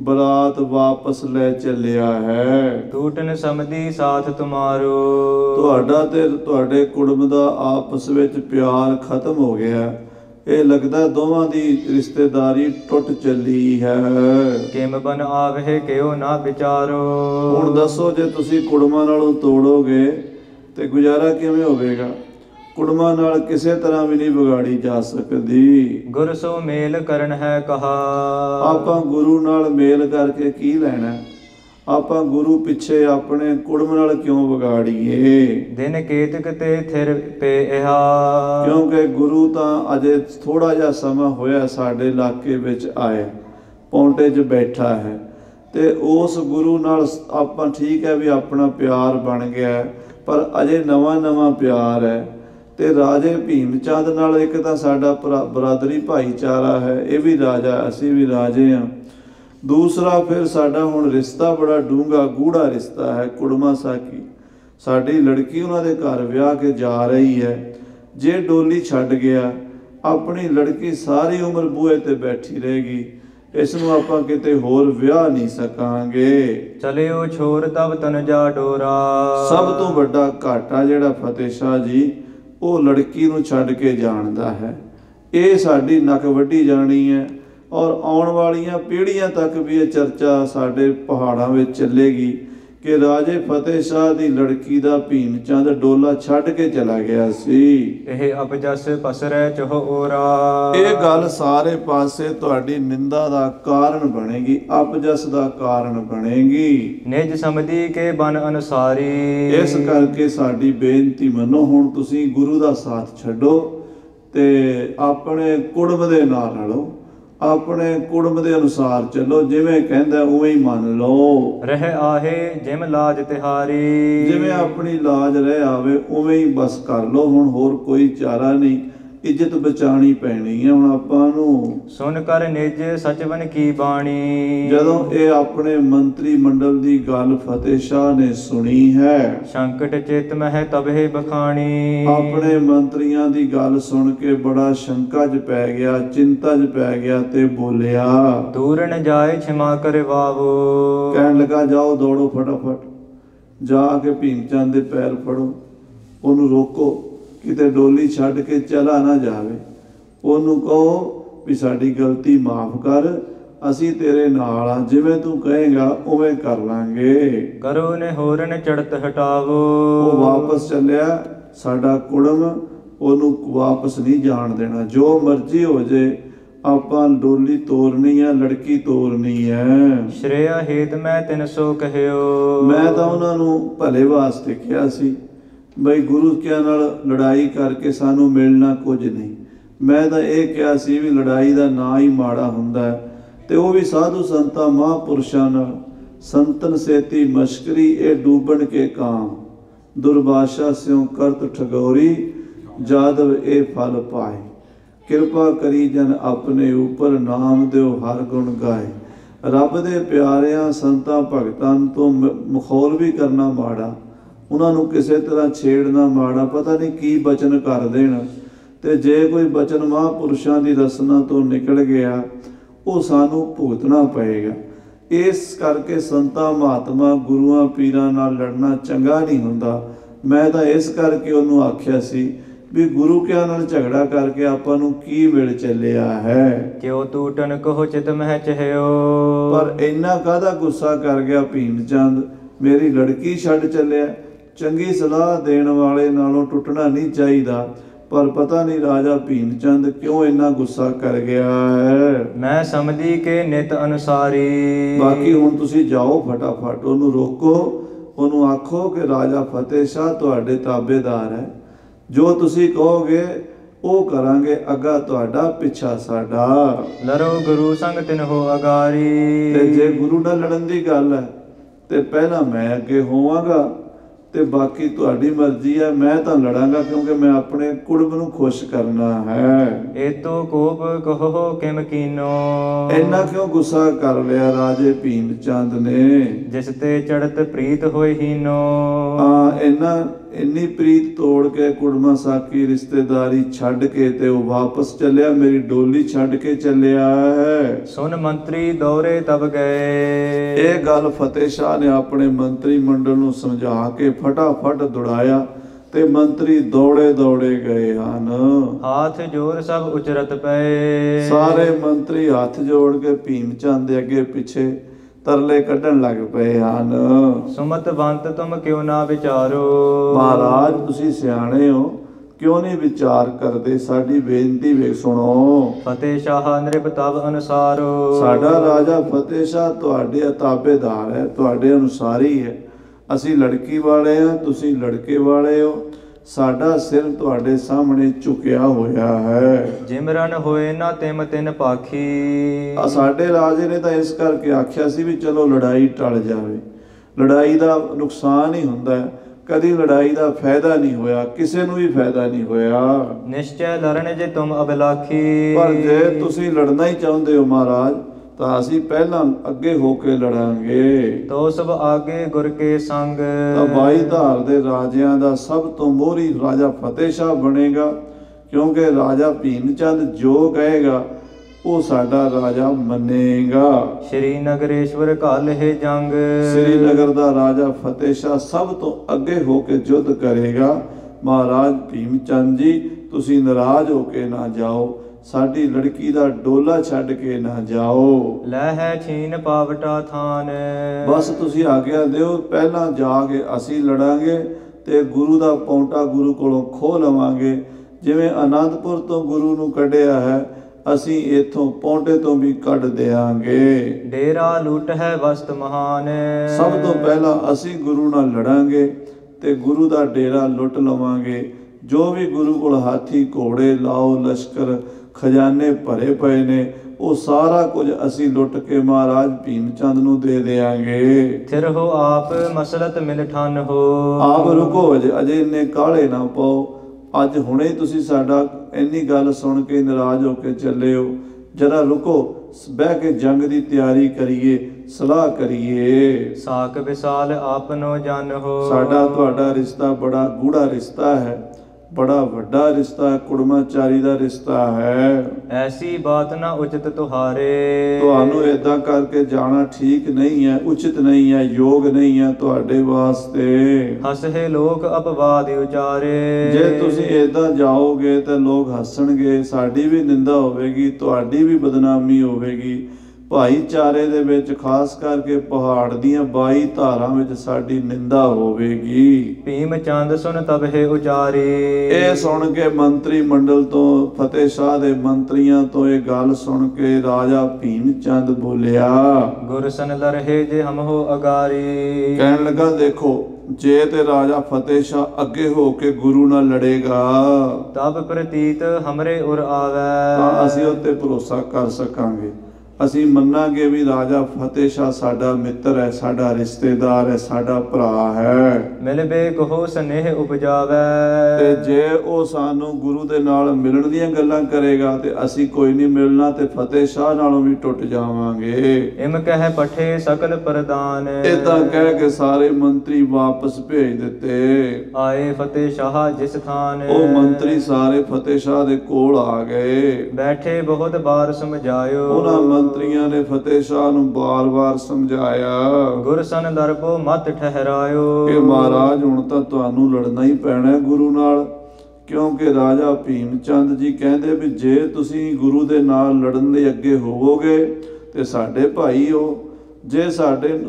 ਬਰਾਤ ਵਾਪਸ ਲੈ ਚੱਲਿਆ ਹੈ। ਟੂਟਨ ਸਮਦੀ ਸਾਥ ਤੁਮਾਰੋ। ਤੁਹਾਡਾ ਤੇ ਤੁਹਾਡੇ ਕੁੜਮ ਦਾ ਆਪਸ ਵਿੱਚ ਪਿਆਰ ਖਤਮ ਹੋ ਗਿਆ। ਇਹ ਲੱਗਦਾ ਦੋਵਾਂ ਦੀ ਰਿਸ਼ਤੇਦਾਰੀ ਟੁੱਟ ਚੱਲੀ ਹੈ। ਕਿਮ ਬਨ ਆਵਹਿ ਕਿਉ ਨਾ ਵਿਚਾਰੋ। ਹੁਣ ਦੱਸੋ ਜੇ ਤੁਸੀਂ ਕੁੜਮਾਂ ਨਾਲੋਂ ਤੋੜੋਗੇ ਤੇ ਗੁਜ਼ਾਰਾ ਕਿਵੇਂ ਹੋਵੇਗਾ? ਕੁੜਮਾਂ ਨਾਲ ਕਿਸੇ ਤਰ੍ਹਾਂ ਵੀ ਨਹੀਂ ਵਿਗਾੜੀ ਜਾ ਸਕਦੀ। ਗੁਰ ਸੋ ਮੇਲ ਕਰਨ ਹੈ ਕਹਾ। ਆਪਾਂ ਗੁਰੂ ਨਾਲ ਮੇਲ ਕਰਕੇ ਕੀ ਲੈਣਾ? ਆਪਾਂ ਗੁਰੂ ਪਿੱਛੇ ਆਪਣੇ ਕੁੜਮ ਨਾਲ ਕਿਉਂ ਵਿਗਾੜੀਏ? ਦਿਨ ਕੇਤਕ ਤੇ ਥਿਰ ਪੇ ਇਹਾ। ਕਿਉਂਕਿ ਗੁਰੂ ਤਾਂ ਅਜੇ ਥੋੜਾ ਜਿਹਾ ਸਮਾਂ ਹੋਇਆ ਸਾਡੇ ਇਲਾਕੇ ਵਿੱਚ ਆਏ ਪੌਂਟੇ 'ਚ ਬੈਠਾ ਹੈ। ਤੇ ਉਸ ਗੁਰੂ ਨਾਲ ਆਪਾਂ ਠੀਕ ਹੈ ਵੀ ਆਪਣਾ ਪਿਆਰ ਬਣ ਗਿਆ ਪਰ ਅਜੇ ਨਵਾਂ ਨਵਾਂ ਪਿਆਰ ਹੈ। ਤੇ ਰਾਜੇ ਭੀਮ ਚੰਦ ਨਾਲ ਇੱਕ ਤਾਂ ਸਾਡਾ ਬਰਾਦਰੀ ਭਾਈਚਾਰਾ ਹੈ ਇਹ ਵੀ ਰਾਜਾ ਅਸੀਂ ਵੀ ਰਾਜੇ ਹਾਂ। ਦੂਸਰਾ ਫਿਰ ਸਾਡਾ ਹੁਣ ਰਿਸ਼ਤਾ ਬੜਾ ਡੂੰਘਾ ਗੂੜਾ ਰਿਸ਼ਤਾ ਹੈ ਕੁੜਮਾ ਸਾਕੀ। ਸਾਡੀ ਲੜਕੀ ਉਹਨਾਂ ਦੇ ਘਰ ਵਿਆਹ ਕੇ ਜਾ ਰਹੀ ਹੈ। ਜੇ ਡੋਲੀ ਛੱਡ ਗਿਆ ਆਪਣੀ ਲੜਕੀ ਸਾਰੀ ਉਮਰ ਬੂਹੇ ਤੇ ਬੈਠੀ ਰਹੇਗੀ। ਇਸ ਨੂੰ ਆਪਾਂ ਕਿਤੇ ਹੋਰ ਵਿਆਹ ਨਹੀਂ ਸਕਾਂਗੇ। ਚਲਿਓ ਛੋਰ ਤਬ ਤਨ ਜਾ ਡੋਰਾ। ਸਭ ਤੋਂ ਵੱਡਾ ਘਾਟਾ ਜਿਹੜਾ ਫਤਿਹ ਸ਼ਾਹ ਜੀ ਉਹ ਲੜਕੀ ਨੂੰ ਛੱਡ ਕੇ ਜਾਣਦਾ ਹੈ। ਇਹ ਸਾਡੀ ਨੱਕ ਵੱਢੀ ਜਾਣੀ ਹੈ ਔਰ ਆਉਣ ਵਾਲੀਆਂ ਪੀੜ੍ਹੀਆਂ ਤੱਕ ਵੀ ਇਹ ਚਰਚਾ ਸਾਡੇ ਪਹਾੜਾਂ ਵਿੱਚ ਚੱਲੇਗੀ। ਕਿ ਰਾਜੇ ਫਤਿਹ ਸ਼ਾਹ ਦੀ ਲੜਕੀ ਦਾ ਭੀਮ ਚੰਦ ਡੋਲਾ ਛੱਡ ਕੇ ਚਲਾ ਗਿਆ ਸੀ। ਇਹ ਅਪਜਸ ਪਸਰੈ ਚਹ ਓਰਾ। ਇਹ ਗੱਲ ਸਾਰੇ ਪਾਸੇ ਤੁਹਾਡੀ ਨਿੰਦਾ ਦਾ ਕਾਰਨ ਬਣੇਗੀ ਅਪਜਸ ਦਾ ਕਾਰਨ ਬਣੇਗੀ। ਨਿਜ ਸਮਦੀ ਕੇ ਬਨ ਅਨੁਸਾਰੀ। ਇਸ ਕਰਕੇ ਸਾਡੀ ਬੇਨਤੀ ਮੰਨੋ ਹੁਣ ਤੁਸੀਂ ਗੁਰੂ ਦਾ ਸਾਥ ਛੱਡੋ ਤੇ ਆਪਣੇ ਕੁੜਮ ਦੇ ਨਾਲ ਰਲੋ। ਆਪਣੇ ਕੁੜਮ ਦੇ ਅਨੁਸਾਰ ਚੱਲੋ ਜਿਵੇਂ ਕਹਿੰਦਾ ਉਵੇਂ ਹੀ ਮੰਨ ਲਓ। ਰਹਿ ਆਹੇ ਜਿਮ ਲਾਜ ਤਿਹਾਰੀ। ਜਿਵੇਂ ਆਪਣੀ ਲਾਜ ਰਹਿ ਆਵੇ ਉਵੇਂ ਹੀ ਬਸ ਕਰ ਲਓ। ਹੁਣ ਹੋਰ ਕੋਈ ਚਾਰਾ ਨਹੀਂ। ਇੱਜ਼ਤ ਬਚਾਣੀ ਪੈਣੀ ਹੈ ਹੁਣ ਆਪਾਂ ਨੂੰ। ਸੁਨ ਕਰ ਨਿਜ ਸਚਵਨ ਕੀ ਬਾਣੀ। ਜਦੋਂ ਇਹ ਆਪਣੇ ਮੰਤਰੀ ਮੰਡਲ ਦੀ ਗੱਲ ਫਤਿਹ ਸ਼ਾਹ ਨੇ ਸੁਣੀ ਹੈ। ਸੰਕਟ ਚਿਤ ਮਹਿ ਤਬਹਿ ਬਖਾਣੀ। ਆਪਣੇ ਮੰਤਰੀਆਂ ਦੀ ਗੱਲ ਸੁਣ ਕੇ ਬੜਾ ਸ਼ੰਕਾ 'ਚ ਪੈ ਗਿਆ ਚਿੰਤਾ 'ਚ ਪੈ ਗਿਆ ਤੇ ਬੋਲਿਆ ਦੂਰਨ ਜਾਏ ਛਿਮਾ ਕਰਵਾਵੋ ਕਹਿਣ ਲੱਗਾ ਜਾਓ ਦੌੜੋ ਫਟਾਫਟ ਜਾ ਕੇ ਭੀਮ ਚੰਦ ਦੇ ਪੈਰ ਫੜੋ ਉਹਨੂੰ ਰੋਕੋ। ਕਿਤੇ ਡੋਲੀ ਛੱਡ ਕੇ ਚਲਾ ਨਾ ਜਾਵੇ। ਉਹਨੂੰ ਕਹੋ ਵੀ ਸਾਡੀ ਗਲਤੀ ਮਾਫ ਕਰ ਅਸੀਂ ਤੇਰੇ ਨਾਲ ਆ ਜਿਵੇਂ ਤੂੰ ਕਹੇਗਾ ਉਵੇਂ ਕਰ ਲਾਂਗੇ। ਕਰੋ ਨੇ ਹੋਰਨ ਚੜਤ ਹਟਾਵੋ। ਉਹ ਵਾਪਸ ਚੱਲਿਆ ਸਾਡਾ ਕੁੜਮ ਉਹਨੂੰ ਵਾਪਸ ਨਹੀਂ ਜਾਣ ਦੇਣਾ। ਜੋ ਮਰਜ਼ੀ ਹੋ ਜੇ ਆਪਾਂ ਡੋਲੀ ਤੋਰਨੀ ਆ ਲੜਕੀ ਤੋਰਨੀ ਹੈ। ਸ਼੍ਰੇਆ ਹੇਤ ਮੈਂ ਤਿਨ ਸੋ ਕਹਿਓ। ਮੈਂ ਤਾਂ ਉਹਨਾਂ ਨੂੰ ਭਲੇ ਵਾਸਤੇ ਕਿਹਾ ਸੀ। ਬਈ ਗੁਰੂ ਕਿਆ ਨਾਲ ਲੜਾਈ ਕਰਕੇ ਸਾਨੂੰ ਮਿਲਣਾ ਕੁਝ ਨਹੀਂ। ਮੈਂ ਤਾਂ ਇਹ ਕਿਹਾ ਸੀ ਵੀ ਲੜਾਈ ਦਾ ਨਾਂ ਹੀ ਮਾੜਾ ਹੁੰਦਾ ਹੈ ਤੇ ਉਹ ਵੀ ਸਾਧੂ ਸੰਤਾਂ, ਮਹਾਂਪੁਰਸ਼ਾਂ ਨਾਲ। ਸੰਤਨ ਸੇਤੀ ਮਸ਼ਕਰੀ, ਇਹ ਡੂਬਣ ਕੇ ਕਾਮ। ਦੁਰਬਾਸ਼ਾ ਸਿਉ ਕਰਤ ਠਗੋਰੀ, ਜਾਦਵ ਇਹ ਫਲ ਪਾਏ। ਕਿਰਪਾ ਕਰੀ ਜਨ ਆਪਣੇ ਉਪਰ, ਨਾਮ ਦਿਓ ਹਰ ਗੁਣ ਗਾਏ। ਰੱਬ ਦੇ ਪਿਆਰਿਆਂ, ਸੰਤਾਂ, ਭਗਤਾਂ ਤੋਂ ਮ- ਮਖੌਲ ਵੀ ਕਰਨਾ ਮਾੜਾ। ਉਹਨਾਂ ਨੂੰ ਕਿਸੇ ਤਰ੍ਹਾਂ ਛੇੜਨਾ ਮਾੜਾ ਪਤਾ ਨਹੀਂ ਕੀ ਬਚਨ ਕਰ ਦੇਣ। ਤੇ ਜੇ ਕੋਈ ਬਚਨ ਮਹਾਂਪੁਰਸ਼ਾਂ ਦੀ ਰਸਨਾ ਤੋਂ ਨਿਕਲ ਗਿਆ ਉਹ ਸਾਨੂੰ ਭੁਗਤਣਾ ਪਏਗਾ। ਇਸ ਕਰਕੇ ਸੰਤਾਂ ਮਹਾਤਮਾ ਗੁਰੂਆਂ ਪੀਰਾਂ ਨਾਲ ਲੜਨਾ ਚੰਗਾ ਨਹੀਂ ਹੁੰਦਾ। ਮੈਂ ਤਾਂ ਇਸ ਕਰਕੇ ਉਹਨੂੰ ਆਖਿਆ ਸੀ ਵੀ ਗੁਰੂ ਕਿਆਂ ਨਾਲ ਝਗੜਾ ਕਰਕੇ ਆਪਾਂ ਨੂੰ ਕੀ ਮਿਲ ਚੱਲਿਆ ਹੈ? ਕਿਉ ਟੂਟਨ ਕਹੋ ਚਿਤ ਮਹਿ ਚਹਿਓ? ਪਰ ਇੰਨਾ ਕਾਹਦਾ ਗੁੱਸਾ ਕਰ ਗਿਆ ਭੀਮ ਚੰਦ? ਮੇਰੀ ਲੜਕੀ ਛੱਡ ਚੱਲਿਆ। ਚੰਗੀ ਸਲਾਹ ਦੇਣ ਵਾਲੇ ਨਾਲੋਂ ਟੁੱਟਣਾ ਨਹੀਂ ਚਾਹੀਦਾ। ਪਰ ਪਤਾ ਨਹੀਂ ਰਾਜਾ ਭੀਮ ਚੰਦ ਕਿਉਂ ਇੰਨਾ ਗੁੱਸਾ ਕਰ ਗਿਆ ਹੈ? ਮੈਂ ਸਮਝੀ ਕੇ ਨਿਤ ਅਨੁਸਾਰੀ ਬਾਕੀ ਹੁਣ ਤੁਸੀਂ ਜਾਓ ਫਟਾਫਟ ਉਹਨੂੰ ਰੋਕੋ। ਉਹਨੂੰ ਆਖੋ ਕਿ ਰਾਜਾ ਫਤਿਹ ਸ਼ਾਹ ਤੁਹਾਡੇ ਤਾਬੇਦਾਰ ਹੈ। ਜੋ ਤੁਸੀਂ ਕਹੋਗੇ ਉਹ ਕਰਾਂਗੇ ਅੱਗਾ ਤੁਹਾਡਾ ਪਿੱਛਾ ਸਾਡਾ। ਲਰੋ ਗੁਰੂ ਸੰਗ ਤਿਨ ਹੋ ਅਗਾਰੀ। ਤੇ ਜੇ ਗੁਰੂ ਨਾਲ ਲੜਨ ਦੀ ਗੱਲ ਹੈ ਤੇ ਪਹਿਲਾਂ ਮੈਂ ਅੱਗੇ ਹੋਵਾਂਗਾ। ਤੇ ਬਾਕੀ ਤੁਹਾਡੀ ਮਰਜ਼ੀ ਹੈ ਮੈਂ ਤਾਂ ਲੜਾਂਗਾ ਕਿਉਂਕਿ ਮੈਂ ਆਪਣੇ ਕੁੜਮ ਨੂੰ ਖੁਸ਼ ਕਰਨਾ ਹੈ। ਏਤੋ ਕੋਪ ਕਹੋ ਕਿਮ ਕੀਨੋ। ਇੰਨਾ ਕਿਉਂ ਗੁੱਸਾ ਕਰ ਲਿਆ ਰਾਜੇ ਭੀਮ ਚੰਦ ਨੇ? ਜਿਸ ਤੇ ਚੜਤ ਪ੍ਰੀਤ ਹੋਏ ਹੀਨੋ। ਆ ਇੰਨਾ ਇੰਨੀ ਪ੍ਰੀਤ ਤੋੜ ਕੇ ਕੁੜਮਾ ਸਾਕੀ ਰਿਸ਼ਤੇਦਾਰੀ ਛੱਡ ਕੇ ਤੇ ਉਹ ਵਾਪਸ ਚੱਲਿਆ ਮੇਰੀ ਡੋਲੀ ਛੱਡ ਕੇ ਚੱਲਿਆ ਹੈ। ਸੁਨ ਮੰਤਰੀ ਦੌਰੇ ਤਬ ਗਏ। ਇਹ ਗੱਲ ਫਤਿਹ ਸ਼ਾਹ ਨੇ ਆਪਣੇ ਮੰਤਰੀ ਮੰਡਲ ਨੂੰ ਸਮਝਾ ਕੇ ਫਟਾਫਟ ਦੁੜਾਇਆ ਤੇ ਮੰਤਰੀ ਦੌੜੇ ਦੌੜੇ ਗਏ ਹਨ। ਹਾਥ ਜੋਰ ਸਭ ਉਚਰਤ ਪਏ। ਸਾਰੇ ਮੰਤਰੀ ਹੱਥ ਜੋੜ ਕੇ ਭੀਮ ਚੰਦ ਦੇ ਅੱਗੇ ਪਿੱਛੇ ਤਰਲੇ ਕੱਢਣ ਲੱਗ ਪਏ ਹਨ। ਸੁਮਤ ਬੰਤ ਤੁਮ ਕਿਉ ਨਾ ਵਿਚਾਰੋ। ਮਹਾਰਾਜ ਤੁਸੀਂ ਸਿਆਣੇ ਹੋ। ਕਿਉਂ ਨਹੀਂ ਵਿਚਾਰ ਕਰਦੇ? ਸਾਡੀ ਬੇਨਤੀ ਵੇਖ ਸੁਣੋ। ਫਤਿਹ ਸ਼ਾਹ ਨਿਰਭਤਵ ਅਨੁਸਾਰੋ। ਸਾਡਾ ਰਾਜਾ ਫਤਿਹ ਸ਼ਾਹ ਤੁਹਾਡੇ ਤਾਬੇਦਾਰ ਹੈ ਤੁਹਾਡੇ ਅਨੁਸਾਰੀ ਹੈ ਅਸੀਂ ਲੜਕੀ ਵਾਲੇ ਆ ਤੁਸੀਂ ਲੜਕੇ ਵਾਲੇ ਹੋ। ਸਾਡਾ ਸਿਰ ਤੁਹਾਡੇ ਸਾਹਮਣੇ ਝੁਕਿਆ ਹੋਇਆ ਹੈ। ਜਿਮਰਨ ਹੋਏ ਨਾ ਤਿਮ ਤਿਨ ਪਾਖੀ। ਆ ਸਾਡੇ ਰਾਜੇ ਨੇ ਤਾਂ ਇਸ ਕਰਕੇ ਆਖਿਆ ਸੀ ਵੀ ਚਲੋ ਲੜਾਈ ਟਲ ਜਾਵੇ। ਲੜਾਈ ਦਾ ਨੁਕਸਾਨ ਹੀ ਹੁੰਦਾ ਹੈ। ਕਦੀ ਲੜਾਈ ਦਾ ਫਾਇਦਾ ਨਹੀਂ ਹੋਇਆ ਕਿਸੇ ਨੂੰ ਵੀ ਫਾਇਦਾ ਨਹੀਂ ਹੋਇਆ। ਨਿਸ਼ਚੈ ਲਰਨ ਜੇ ਤੁਮ ਅਬਲਾਖੀ। ਪਰ ਜੇ ਤੁਸੀਂ ਲੜਨਾ ਹੀ ਚਾਹੁੰਦੇ ਹੋ ਮਹਾਰਾਜ ਤਾਂ ਅਸੀਂ ਪਹਿਲਾਂ ਅੱਗੇ ਹੋ ਕੇ ਲੜਾਂਗੇ। ਤੋ ਸਭ ਆਗੇ ਗੁਰ ਕੇ ਸੰਗ। ਤਾਂ ਬਾਈ ਧਾਰ ਦੇ ਰਾਜਿਆਂ ਦਾ ਸਭ ਤੋਂ ਮੋਹਰੀ ਰਾਜਾ ਫਤਿਹ ਸ਼ਾਹ ਬਣੇਗਾ ਕਿਉਂਕਿ ਰਾਜਾ ਭੀਮ ਚੰਦ ਜੋ ਕਹੇਗਾ ਉਹ ਸਾਡਾ ਰਾਜਾ ਮੰਨੇਗਾ। ਸ਼੍ਰੀ ਨਗਰੇਸ਼ਵਰ ਕਾਲਹਿ ਜੰਗ। ਸ੍ਰੀਨਗਰ ਦਾ ਰਾਜਾ ਫਤਿਹ ਸ਼ਾਹ ਸਭ ਤੋਂ ਅੱਗੇ ਹੋ ਕੇ ਯੁੱਧ ਕਰੇਗਾ। ਮਹਾਰਾਜ ਭੀਮ ਚੰਦ ਜੀ ਤੁਸੀਂ ਨਾਰਾਜ਼ ਹੋ ਕੇ ਨਾ ਜਾਓ। ਸਾਡੀ ਲੜਕੀ ਦਾ ਡੋਲਾ ਛੱਡ ਕੇ ਨਾ ਜਾਓ। ਲੈ ਹੈ ਛੀਨ ਪਾਵਟਾ ਥਾਨ। ਬਸ ਤੁਸੀਂ ਆਗਿਆ ਦਿਓ ਪਹਿਲਾਂ ਜਾ ਕੇ ਅਸੀਂ ਲੜਾਂਗੇ ਤੇ ਗੁਰੂ ਦਾ ਪੌਂਟਾ ਗੁਰੂ ਕੋਲੋਂ ਖੋਹ ਲਵਾਂਗੇ। ਜਿਵੇਂ ਆਨੰਦਪੁਰ ਤੋਂ ਗੁਰੂ ਨੂੰ ਕੱਢਿਆ ਹੈ ਅਸੀਂ ਇਥੋਂ ਪੌਂਟੇ ਤੋਂ ਵੀ ਕੱਢ ਦੇਾਂਗੇ ਡੇਰਾ ਲੁੱਟ ਹੈ ਵਸਤ ਮਹਾਨ। ਸਭ ਤੋਂ ਪਹਿਲਾਂ ਅਸੀਂ ਗੁਰੂ ਨਾਲ ਲੜਾਂਗੇ ਤੇ ਗੁਰੂ ਦਾ ਡੇਰਾ ਲੁੱਟ ਲਵਾਂਗੇ। ਜੋ ਵੀ ਗੁਰੂ ਕੋਲ ਹਾਥੀ ਘੋੜੇ ਲਾਓ ਲਸ਼ਕਰ ਖਜ਼ਾਨੇ ਭਰੇ ਪਏ ਨੇ ਉਹ ਸਾਰਾ ਕੁਝ ਅਸੀਂ ਲੁੱਟ ਕੇ ਮਹਾਰਾਜ ਭੀਮ ਚੰਦ ਨੂੰ ਦੇ ਦੇਾਂਗੇ ਥਿਰ ਹੋ ਆਪ ਮਸਲਤ ਮਿਲ ਠਨ ਹੋ। ਆਪ ਰੁਕੋ ਅਜੇ ਇੰਨੇ ਕਾਲੇ ਨਾ ਪਾਓ। ਅੱਜ ਹੁਣੇ ਤੁਸੀਂ ਸਾਡਾ ਇੰਨੀ ਗੱਲ ਸੁਣ ਕੇ ਨਾਰਾਜ਼ ਹੋ ਕੇ ਚੱਲੇ ਹੋ। ਜਰਾ ਰੁਕੋ ਬਹਿ ਕੇ ਜੰਗ ਦੀ ਤਿਆਰੀ ਕਰੀਏ ਸਲਾਹ ਕਰੀਏ। ਸਾਖ ਵਿਸਾਲ ਆਪਨੋ ਜਨ ਹੋ। ਸਾਡਾ ਤੁਹਾਡਾ ਰਿਸ਼ਤਾ ਬੜਾ ਗੂੜਾ ਰਿਸ਼ਤਾ ਹੈ। ਬੜਾ ਵੱਡਾ ਰਿਸ਼ਤਾ ਕੁੜਮਾਚਾਰੀ ਦਾ ਰਿਸ਼ਤਾ ਹੈ। ਐਸੀ ਬਾਤ ਨਾ ਉਚਿਤ ਤੁਹਾਰੇ। ਤੁਹਾਨੂੰ ਇਦਾਂ ਕਰਕੇ ਜਾਣਾ ਠੀਕ ਨਹੀਂ ਹੈ ਉਚਿਤ ਨਹੀਂ ਹੈ ਯੋਗ ਨਹੀਂ ਹੈ ਤੁਹਾਡੇ ਵਾਸਤੇ। ਹਸਹਿ ਲੋਕ ਅਪਵਾਦ ਉਚਾਰੇ। ਜੇ ਤੁਸੀਂ ਇਦਾਂ ਜਾਓਗੇ ਤਾਂ ਲੋਕ ਹੱਸਣਗੇ ਸਾਡੀ ਵੀ ਨਿੰਦਾ ਹੋਵੇਗੀ ਤੁਹਾਡੀ ਵੀ ਬਦਨਾਮੀ ਹੋਵੇਗੀ। ਭਾਈਚਾਰੇ ਦੇ ਵਿੱਚ ਖਾਸ ਕਰਕੇ ਪਹਾੜ ਦੀਆਂ 22 ਧਾਰਾਂ ਵਿੱਚ ਸਾਡੀ ਨਿੰਦਾ ਹੋਵੇਗੀ। ਭੀਮ ਚੰਦ ਸੁਨ ਤਬਹਿ ਉਚਾਰੀ ਇਹ ਸੁਣ ਕੇ ਮੰਤਰੀ ਮੰਡਲ ਤੋਂ ਫਤਿਹ ਸ਼ਾਹ ਦੇ ਮੰਤਰੀਆਂ ਤੋਂ ਇਹ ਗੱਲ ਸੁਣ ਕੇ ਰਾਜਾ ਭੀਮ ਚੰਦ ਬੋਲਿਆ ਗੁਰ ਸਨ ਲਰਹਿ ਜੇ ਹਮ ਹੋ ਅਗਾਰੀ। ਕਹਿਣ ਲੱਗਾ ਦੇਖੋ ਜੇ ਤੇ ਰਾਜਾ ਫਤਿਹ ਸ਼ਾਹ ਅੱਗੇ ਹੋ ਕੇ ਗੁਰੂ ਨਾਲ ਲੜੇਗਾ ਤਬ ਪ੍ਰਤੀਤ ਹਮਰੇ ਉਰ ਆਵੈ। ਤਾਂ ਅਸੀਂ ਉੱਤੇ ਭਰੋਸਾ ਕਰ ਸਕਾਂਗੇ। ਅਸੀਂ ਮੰਨਾਂਗੇ ਵੀ ਰਾਜਾ ਫਤਿਹ ਸ਼ਾਹ ਸਾਡਾ ਮਿੱਤਰ ਹੈ ਸਾਡਾ ਰਿਸ਼ਤੇਦਾਰ ਹੈ ਸਾਡਾ ਭਰਾ ਹੈ। ਮਿਲਬੇ ਕਹੋ ਸਨੇਹ ਉਪਜਾਵੈ। ਤੇ ਜੇ ਉਹ ਸਾਨੂੰ ਗੁਰੂ ਦੇ ਨਾਲ ਮਿਲਣ ਦੀਆਂ ਗੱਲਾਂ ਕਰੇਗਾ ਤੇ ਅਸੀਂ ਕੋਈ ਨਹੀਂ ਮਿਲਣਾ ਤੇ ਫਤਿਹ ਸ਼ਾਹ ਨਾਲੋਂ ਵੀ ਟੁੱਟ ਜਾਵਾਂਗੇ। ਇਮ ਕਹਿ ਪਠੇ ਸਕਲ ਪ੍ਰਦਾਨ। ਇਦਾਂ ਕਹਿ ਕੇ ਸਾਰੇ ਮੰਤਰੀ ਵਾਪਸ ਭੇਜ ਦਿੱਤੇ। ਆਏ ਫਤਿਹ ਸ਼ਾਹ ਜਿਸ ਥਾਨ। ਉਹ ਮੰਤਰੀ ਸਾਰੇ ਫਤਿਹ ਸ਼ਾਹ ਦੇ ਕੋਲ ਆ ਗਏ। ਬੈਠੇ ਬਹੁਤ ਬਾਰ ਸਮਝਾਇਓ। ਉਹਨਾਂ ਮੰਤਰੀਆਂ ਨੇ ਫਤਿਹ ਸ਼ਾਹ ਨੂੰ ਬਾਰ-ਬਾਰ ਸਮਝਾਇਆ। ਗੁਰ ਸਨ ਦਰਪੋ ਮਤ ਠਹਿਰਾਇਓ। ਕਿ ਮਹਾਰਾਜ ਹੁਣ ਤਾਂ ਤੁਹਾਨੂੰ ਲੜਨਾ ਹੀ ਪੈਣਾ ਗੁਰੂ ਨਾਲ। ਕਿਉਂਕਿ ਰਾਜਾ ਭੀਮ ਚੰਦ ਜੀ ਕਹਿੰਦੇ ਵੀ ਜੇ ਤੁਸੀਂ ਗੁਰੂ ਦੇ ਨਾਲ ਲੜਨ ਲਈ ਅੱਗੇ ਹੋਵੋਗੇ ਤੇ ਸਾਡੇ ਭਾਈ ਹੋ। ਜੇ ਸਾਡੇ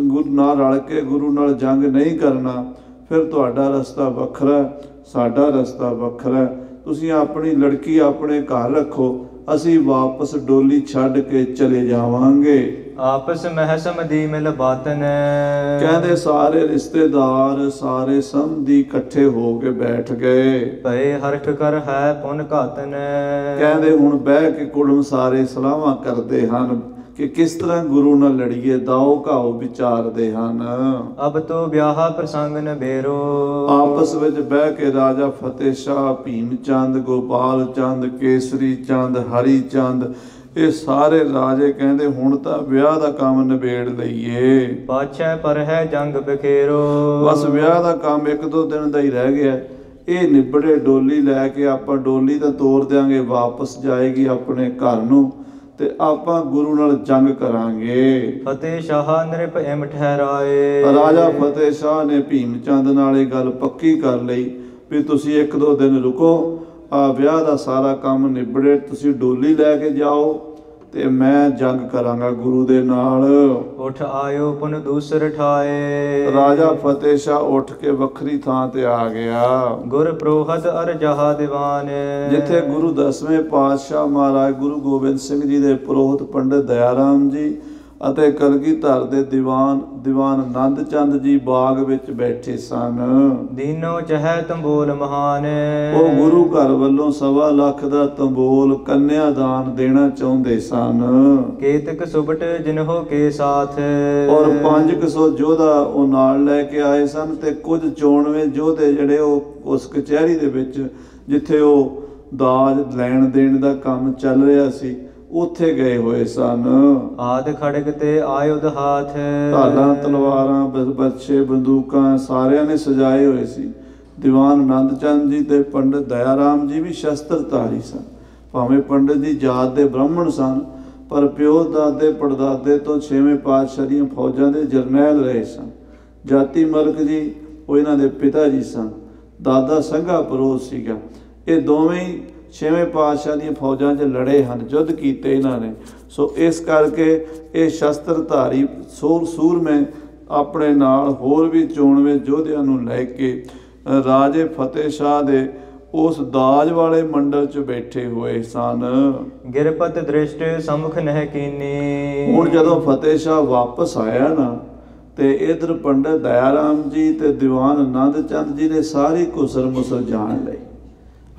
ਗੁਰੂ ਨਾਲ ਰਲ ਕੇ ਗੁਰੂ ਨਾਲ ਜੰਗ ਨਹੀਂ ਕਰਨਾ ਫਿਰ ਤੁਹਾਡਾ ਰਸਤਾ ਵੱਖਰਾ ਸਾਡਾ ਰਸਤਾ ਵੱਖਰਾ। ਤੁਸੀਂ ਆਪਣੀ ਲੜਕੀ ਆਪਣੇ ਘਰ ਰੱਖੋ ਅਸੀਂ ਵਾਪਸ ਡੋਲੀ ਛੱਡ ਕੇ ਚਲੇ ਜਾਵਾਂਗੇ। ਆਪਸ ਮਹਿ ਸਮਦੀ ਮਿਲ ਬਾਤਨ। ਕਹਿੰਦੇ ਸਾਰੇ ਰਿਸ਼ਤੇਦਾਰ ਸਾਰੇ ਸੰਧੀ ਇਕੱਠੇ ਹੋ ਕੇ ਬੈਠ ਗਏ। ਭਏ ਹਰਖ ਕਰ ਹੈ ਪੁਨ ਘਾਤਨ। ਕਹਿੰਦੇ ਹੁਣ ਬਹਿ ਕੇ ਕੁੜਮ ਸਾਰੇ ਸਲਾਹਾਂ ਕਰਦੇ ਹਨ। ਕਿ ਕਿਸ ਤਰ੍ਹਾਂ ਗੁਰੂ ਨਾਲ ਲੜੀਏ ਦਾਓ ਘਾਓ ਵਿਚਾਰਦੇ ਹਨ। ਅਬ ਤੋ ਵਿਆਹ ਪ੍ਰਸੰਗ ਨ ਬੇਰੋ। ਆਪਸ ਵਿੱਚ ਬਹਿ ਕੇ ਰਾਜਾ ਫਤਿਹ ਸ਼ਾਹ ਭੀਮ ਚੰਦ ਗੋਪਾਲ ਚੰਦ ਕੇਸਰੀ ਚੰਦ ਹਰੀ ਚੰਦ ਇਹ ਸਾਰੇ ਰਾਜੇ ਕਹਿੰਦੇ ਹੁਣ ਤਾਂ ਵਿਆਹ ਦਾ ਕੰਮ ਨਿਬੇੜ ਲਈਏ। ਪਾਛੈ ਪਰ ਹੈ ਜੰਗ ਬਖੇਰੋ। ਬਸ ਵਿਆਹ ਦਾ ਕੰਮ ਇੱਕ ਦੋ ਦਿਨ ਦਾ ਹੀ ਰਹਿ ਗਿਆ। ਇਹ ਨਿਬੜੇ ਡੋਲੀ ਲੈ ਕੇ ਆਪਾਂ ਡੋਲੀ ਤਾਂ ਤੋਰ ਦਿਆਂਗੇ ਵਾਪਸ ਜਾਏਗੀ ਆਪਣੇ ਘਰ ਨੂੰ। ਤੇ ਆਪਾਂ ਗੁਰੂ ਨਾਲ ਜੰਗ ਕਰਾਂਗੇ। ਫਤਿਹ ਸ਼ਾਹ ਨਿਰਭ ਐਮ ਠਹਿਰਾਏ। ਰਾਜਾ ਫਤਿਹ ਸ਼ਾਹ ਨੇ ਭੀਮ ਚੰਦ ਨਾਲ ਇਹ ਗੱਲ ਪੱਕੀ ਕਰ ਲਈ ਵੀ ਤੁਸੀਂ ਇੱਕ ਦੋ ਦਿਨ ਰੁਕੋ ਆ ਵਿਆਹ ਦਾ ਸਾਰਾ ਕੰਮ ਨਿਬੜੇ ਤੁਸੀਂ ਡੋਲੀ ਲੈ ਕੇ ਜਾਓ। ਤੇ ਮੈਂ ਜੰਗ ਕਰਾਂਗਾ ਗੁਰੂ ਦੇ ਨਾਲ। ਉਠ ਆਇਓ ਪੁਨ ਦੂਸਰ ਠਾਏ। ਰਾਜਾ ਫਤਿਹ ਸ਼ਾਹ ਉੱਠ ਕੇ ਵੱਖਰੀ ਥਾਂ ਤੇ ਆ ਗਿਆ। ਗੁਰ ਪ੍ਰੋਹਤ ਅਰ ਜਹਾ ਦੀਵਾਨ। ਜਿੱਥੇ ਗੁਰੂ ਦਸਵੇਂ ਪਾਤਸ਼ਾਹ ਮਹਾਰਾਜ ਗੁਰੂ ਗੋਬਿੰਦ ਸਿੰਘ ਜੀ ਦੇ ਪੁਰੋਹਿਤ ਪੰਡਿਤ ਦਇਆਰਾਮ ਜੀ ਅਤੇ ਕਲਗੀਧਰ ਦੇ ਦੀਵਾਨ ਦੀਵਾਨ ਆਨੰਦ ਚੰਦ ਜੀ ਬਾਗ ਵਿੱਚ ਬੈਠੇ ਸਨ। ਦੀਨੋ ਚਹਿ ਤੰਬੋਲ ਮਹਾਨ। ਉਹ ਗੁਰੂ ਘਰ ਵੱਲੋਂ ਸਵਾ ਲੱਖ ਦਾ ਤੰਬੋਲ ਕੰਨਿਆਦਾਨ ਦੇਣਾ ਚਾਹੁੰਦੇ ਸਨ। ਕੇਤਕ ਸੁਬਟ ਜਿਨਹੋ ਕੇ ਸਾਥ। ਔਰ 500 ਯੋਧਾ ਉਹ ਨਾਲ ਲੈ ਕੇ ਆਏ ਸਨ ਤੇ ਕੁਝ ਚੋਣਵੇਂ ਯੋਧੇ ਜਿਹੜੇ ਉਹ ਉਸ ਕਚਹਿਰੀ ਦੇ ਵਿੱਚ ਜਿੱਥੇ ਉਹ ਦਾਜ ਲੈਣ ਦੇਣ ਦਾ ਕੰਮ ਚੱਲ ਰਿਹਾ ਸੀ ਉੱਥੇ ਗਏ ਹੋਏ ਸਨ। ਆਦ ਖੜਕ ਤੇ ਆਯੁਧ ਹਾਥ। ਢਾਲਾਂ ਤਲਵਾਰਾਂ ਬ- ਬੱਚੇ ਬੰਦੂਕਾਂ ਸਾਰਿਆਂ ਨੇ ਸਜਾਏ ਹੋਏ ਸੀ। ਦੀਵਾਨ ਆਨੰਦ ਚੰਦ ਜੀ ਤੇ ਪੰਡਿਤ ਦਇਆਰਾਮ ਜੀ ਵੀ ਸ਼ਸਤਰਧਾਰੀ ਸਨ। ਭਾਵੇਂ ਪੰਡਿਤ ਜੀ ਜਾਤ ਦੇ ਬ੍ਰਾਹਮਣ ਸਨ ਪਰ ਪਿਓ ਦਾਦੇ ਪੜਦਾਦੇ ਤੋਂ ਛੇਵੇਂ ਪਾਤਸ਼ਾਹ ਦੀਆਂ ਫੌਜਾਂ ਦੇ ਜਰਨੈਲ ਰਹੇ ਸਨ। ਜਾਤੀ ਮਲਕ ਜੀ ਉਹ ਇਹਨਾਂ ਦੇ ਪਿਤਾ ਜੀ ਸਨ। ਦਾਦਾ ਸੰਘਾ ਪਰੋਸ ਸੀਗਾ। ਇਹ ਦੋਵੇਂ ਹੀ ਛੇਵੇਂ ਪਾਤਸ਼ਾਹ ਦੀਆਂ ਫੌਜਾਂ 'ਚ ਲੜੇ ਹਨ ਯੁੱਧ ਕੀਤੇ ਇਹਨਾਂ ਨੇ। ਸੋ ਇਸ ਕਰਕੇ ਇਹ ਸ਼ਸਤਰਧਾਰੀ ਸੂਰ ਸੂਰਮੇ ਆਪਣੇ ਨਾਲ ਹੋਰ ਵੀ ਚੋਣਵੇਂ ਯੋਧਿਆਂ ਨੂੰ ਲੈ ਕੇ ਰਾਜੇ ਫਤਿਹ ਸ਼ਾਹ ਦੇ ਉਸ ਦਾਜ ਵਾਲੇ ਮੰਡਲ 'ਚ ਬੈਠੇ ਹੋਏ ਸਨ। ਗਿਰਪਤ ਦ੍ਰਿਸ਼ਟ ਸਮੁਖ ਨਹਿ ਕੀਨੀ। ਹੁਣ ਜਦੋਂ ਫਤਿਹ ਸ਼ਾਹ ਵਾਪਸ ਆਇਆ ਨਾ ਤੇ ਇਧਰ ਪੰਡਤ ਦਇਆਰਾਮ ਜੀ ਤੇ ਦੀਵਾਨ ਆਨੰਦ ਚੰਦ ਜੀ ਨੇ ਸਾਰੀ ਕੁਸਰ ਮੁਸਰ ਜਾਣ ਲਈ।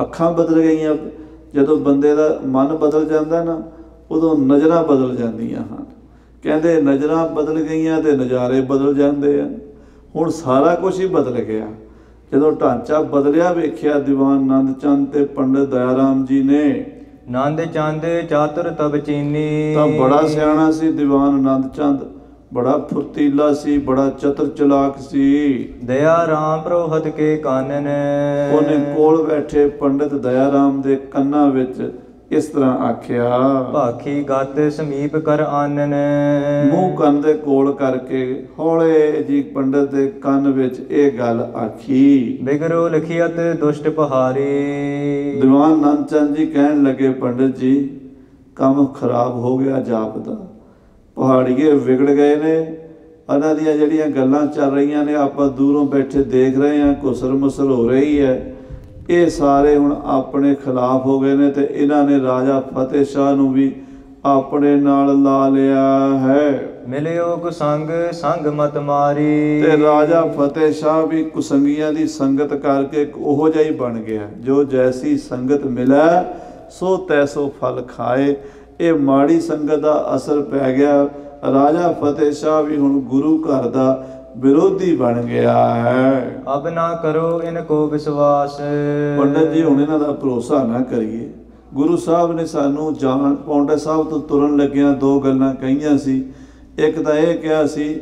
ਅੱਖਾਂ ਬਦਲ ਗਈਆਂ। ਜਦੋਂ ਬੰਦੇ ਦਾ ਮਨ ਬਦਲ ਜਾਂਦਾ ਨਾ ਉਦੋਂ ਨਜ਼ਰਾਂ ਬਦਲ ਜਾਂਦੀਆਂ ਹਨ। ਕਹਿੰਦੇ ਨਜ਼ਰਾਂ ਬਦਲ ਗਈਆਂ ਤੇ ਨਜ਼ਾਰੇ ਬਦਲ ਜਾਂਦੇ ਆ ਹੁਣ ਸਾਰਾ ਕੁਝ ਹੀ ਬਦਲ ਗਿਆ। ਜਦੋਂ ਢਾਂਚਾ ਬਦਲਿਆ ਵੇਖਿਆ ਦੀਵਾਨ ਆਨੰਦ ਚੰਦ ਤੇ ਪੰਡਤ ਦਇਆਰਾਮ ਜੀ ਨੇ ਨੰਦ ਚੰਦ ਚਾਤੁਰ ਤਬ ਚੀਨੀ। ਤਾਂ ਬੜਾ ਸਿਆਣਾ ਸੀ ਦੀਵਾਨ ਆਨੰਦ ਚੰਦ। ਬੜਾ ਫੁਰਤੀਲਾ ਸੀ ਬੜਾ ਚਤਰ ਚਲਾਕ ਸੀ। ਦਇਆ ਰਾਮ ਪ੍ਰੋਹਤ ਕੇ ਕਾਨਨ। ਉਹਨੇ ਕੋਲ ਬੈਠੇ ਪੰਡਿਤ ਦਇਆਰਾਮ ਦੇ ਕੰਨਾਂ ਵਿੱਚ ਇਸ ਤਰ੍ਹਾਂ ਆਖਿਆ ਭਾਖੀ ਗਤ ਸਮੀਪ ਕਰ ਆਨਨ। ਮੂੰਹ ਕੰਨ ਦੇ ਕੋਲ ਕਰਕੇ ਹੌਲੇ ਜੀ ਪੰਡਿਤ ਦੇ ਕੰਨ ਵਿੱਚ ਇਹ ਗੱਲ ਆਖੀ। ਬਿਗਰੋ ਲਖਿਅਤ ਦੁਸ਼ਟ ਪਹਾਰੀ ਦੀਵਾਨ ਨੰਦ ਚੰਦ ਜੀ ਕਹਿਣ ਲੱਗੇ ਪੰਡਿਤ ਜੀ ਕੰਮ ਖਰਾਬ ਹੋ ਗਿਆ ਜਾਪ ਦਾ ਪਹਾੜੀਏ ਵਿਗੜ ਗਏ ਨੇ। ਉਹਨਾਂ ਦੀਆਂ ਜਿਹੜੀਆਂ ਗੱਲਾਂ ਚੱਲ ਰਹੀਆਂ ਨੇ ਆਪਾਂ ਦੂਰੋਂ ਬੈਠੇ ਦੇਖ ਰਹੇ ਹਾਂ ਕੁਸਰ ਮੁਸਰ ਹੋ ਰਹੀ ਹੈ। ਇਹ ਸਾਰੇ ਹੁਣ ਆਪਣੇ ਖਿਲਾਫ ਹੋ ਗਏ ਨੇ ਤੇ ਇਹਨਾਂ ਨੇ ਰਾਜਾ ਫਤਿਹ ਸ਼ਾਹ ਨੂੰ ਵੀ ਆਪਣੇ ਨਾਲ ਲਾ ਲਿਆ ਹੈ। ਮਿਲਿਓ ਕੁਸੰਗ ਸੰਗ ਮਤ ਮਾਰੀ। ਤੇ ਰਾਜਾ ਫਤਿਹ ਸ਼ਾਹ ਵੀ ਕੁਸੰਗੀਆਂ ਦੀ ਸੰਗਤ ਕਰਕੇ ਉਹੋ ਜਿਹਾ ਹੀ ਬਣ ਗਿਆ। ਜੋ ਜੈਸੀ ਸੰਗਤ ਮਿਲੈ ਸੋ ਤੈਸੋ ਫਲ ਖਾਏ। ਇਹ ਮਾੜੀ ਸੰਗਤ ਦਾ ਅਸਰ ਪੈ ਗਿਆ। ਰਾਜਾ ਫਤਿਹ ਸ਼ਾਹ ਵੀ ਹੁਣ ਗੁਰੂ ਘਰ ਦਾ ਵਿਰੋਧੀ ਬਣ ਗਿਆ ਹੈ। ਅਬ ਨਾ ਕਰੋ ਇਨ ਕੋ ਵਿਸ਼ਵਾਸ। ਪੰਡਤ ਜੀ ਹੁਣ ਇਹਨਾਂ ਦਾ ਭਰੋਸਾ ਨਾ ਕਰੀਏ। ਗੁਰੂ ਸਾਹਿਬ ਨੇ ਸਾਨੂੰ ਜਾਣ ਪੌਂਡੇ ਸਾਹਿਬ ਤੋਂ ਤੁਰਨ ਲੱਗਿਆਂ ਦੋ ਗੱਲਾਂ ਕਹੀਆਂ ਸੀ। ਇੱਕ ਤਾਂ ਇਹ ਕਿਹਾ ਸੀ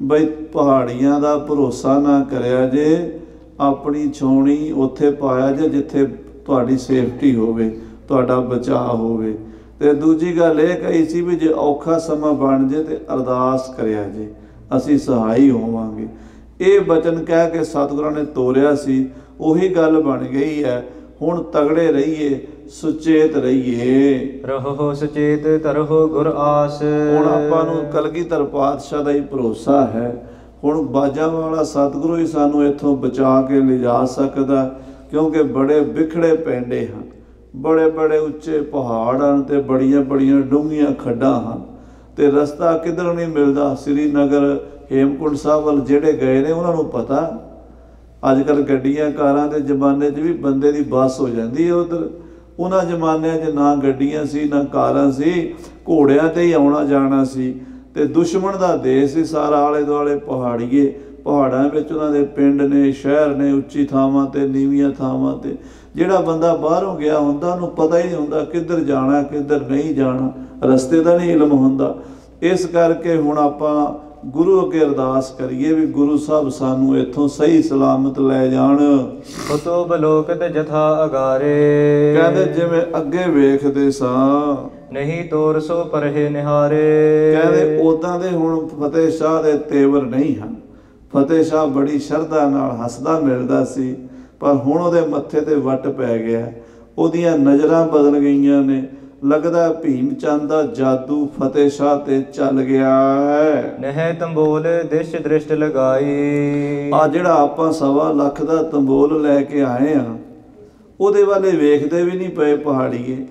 ਬਈ ਪਹਾੜੀਆਂ ਦਾ ਭਰੋਸਾ ਨਾ ਕਰਿਆ ਜੇ ਆਪਣੀ ਛਾਉਣੀ ਉੱਥੇ ਪਾਇਆ ਜੇ ਜਿੱਥੇ ਤੁਹਾਡੀ ਸੇਫਟੀ ਹੋਵੇ ਤੁਹਾਡਾ ਬਚਾਅ ਹੋਵੇ। ਤੇ ਦੂਜੀ ਗੱਲ ਇਹ ਕਹੀ ਸੀ ਵੀ ਜੇ ਔਖਾ ਸਮਾਂ ਬਣ ਜੇ ਤੇ ਅਰਦਾਸ ਕਰਿਆ ਜੇ ਅਸੀਂ ਸਹਾਈ ਹੋਵਾਂਗੇ। ਇਹ ਬਚਨ ਕਹਿ ਕੇ ਸਤਿਗੁਰਾਂ ਨੇ ਤੋਰਿਆ ਸੀ ਉਹੀ ਗੱਲ ਬਣ ਗਈ ਹੈ ਹੁਣ ਤਗੜੇ ਰਹੀਏ ਸੁਚੇਤ ਰਹੀਏ। ਰਹੋ ਸੁਚੇਤ ਤਰਹੁ ਗੁਰ ਆਸ। ਹੁਣ ਆਪਾਂ ਨੂੰ ਕਲਗੀਧਰ ਪਾਤਸ਼ਾਹ ਦਾ ਹੀ ਭਰੋਸਾ ਹੈ। ਹੁਣ ਬਾਜਾਂ ਵਾਲਾ ਸਤਿਗੁਰੂ ਹੀ ਸਾਨੂੰ ਇੱਥੋਂ ਬਚਾ ਕੇ ਲਿਜਾ ਸਕਦਾ ਕਿਉਂਕਿ ਬੜੇ ਵਿਖੜੇ ਪੈਂਦੇ ਹਨ। ਬੜੇ ਬੜੇ ਉੱਚੇ ਪਹਾੜ ਹਨ ਤੇ ਬੜੀਆਂ ਬੜੀਆਂ ਡੂੰਘੀਆਂ ਖੱਡਾਂ ਹਨ। ਤੇ ਰਸਤਾ ਕਿਧਰ ਨਹੀਂ ਮਿਲਦਾ? ਸ੍ਰੀਨਗਰ, ਹੇਮਕੁੰਟ ਸਾਹਿਬ ਵੱਲ ਜਿਹੜੇ ਗਏ ਨੇ, ਉਹਨਾਂ ਨੂੰ ਪਤਾ। ਅੱਜ ਕੱਲ ਗੱਡੀਆਂ, ਕਾਰਾਂ ਦੇ ਜ਼ਮਾਨੇ 'ਚ ਵੀ ਬੰਦੇ ਦੀ ਬੱਸ ਹੋ ਜਾਂਦੀ ਹੈ ਉਧਰ। ਉਹਨਾਂ ਜ਼ਮਾਨਿਆਂ 'ਚ ਨਾ ਗੱਡੀਆਂ ਸੀ, ਨਾ ਕਾਰਾਂ ਸੀ। ਘੋੜਿਆਂ ਤੇ ਹੀ ਆਉਣਾ ਜਾਣਾ ਸੀ। ਤੇ ਦੁਸ਼ਮਣ ਦਾ ਦੇਸ਼ ਸੀ ਸਾਰਾ ਆਲੇ ਦੁਆਲੇ ਪਹਾੜੀਏ। ਪਹਾੜਾਂ ਵਿੱਚ ਉਹਨਾਂ ਦੇ ਪਿੰਡ ਨੇ, ਸ਼ਹਿਰ ਨੇ, ਉੱਚੀ ਥਾਵਾਂ ਤੇ, ਨੀਵੀਆਂ ਥਾਵਾਂ ਤੇ। ਜਿਹੜਾ ਬੰਦਾ ਬਾਹਰੋਂ ਗਿਆ ਹੁੰਦਾ ਉਹਨੂੰ ਪਤਾ ਹੀ ਨਹੀਂ ਹੁੰਦਾ ਕਿੱਧਰ ਜਾਣਾ ਕਿੱਧਰ ਨਹੀਂ ਜਾਣਾ ਰਸਤੇ ਦਾ ਨਹੀਂ ਇਲਮ ਹੁੰਦਾ। ਇਸ ਕਰਕੇ ਹੁਣ ਆਪਾਂ ਗੁਰੂ ਅੱਗੇ ਅਰਦਾਸ ਕਰੀਏ ਵੀ ਗੁਰੂ ਸਾਹਿਬ ਸਾਨੂੰ ਇੱਥੋਂ ਸਹੀ ਸਲਾਮਤ ਲੈ ਜਾਣ। ਫਤੋ ਬਲੋਕਤ ਜਥਾ ਅਗਾਰੇ। ਕਹਿੰਦੇ ਜਿਵੇਂ ਅੱਗੇ ਵੇਖਦੇ ਸਾਂ। ਨਹੀਂ ਤੋਰ ਸੋ ਪਰਹਿ ਨਿਹਾਰੇ। ਕਹਿੰਦੇ ਉਦਾਂ ਦੇ ਹੁਣ ਫਤਿਹ ਸ਼ਾਹ ਦੇ ਤੇਵਰ ਨਹੀਂ ਹਨ। ਫਤਿਹ ਸ਼ਾਹ ਬੜੀ ਸ਼ਰਧਾ ਨਾਲ ਹੱਸਦਾ ਮਿਲਦਾ ਸੀ। ਪਰ ਹੁਣ ਉਹਦੇ ਮੱਥੇ ਤੇ ਵੱਟ ਪੈ ਗਿਆ। ਉਹਦੀਆਂ ਨਜ਼ਰਾਂ ਬਦਲ ਗਈਆਂ ਨੇ। ਲੱਗਦਾ ਭੀਮ ਚੰਦ ਦਾ ਜਾਦੂ ਫਤਿਹ ਸ਼ਾਹ ਤੇ ਚੱਲ ਗਿਆ ਹੈ। ਨਹਿ ਤੰਬੋਲ ਦਿਸ਼ ਦ੍ਰਿਸ਼ਟ ਲਗਾਈ। ਆ ਜਿਹੜਾ ਆਪਾਂ ਸਵਾ ਲੱਖ ਦਾ ਤੰਬੋਲ ਲੈ ਕੇ ਆਏ ਆ ਉਹਦੇ ਵਾਲੇ ਵੇਖਦੇ ਵੀ ਨਹੀਂ ਪਏ ਪਹਾੜੀਏ।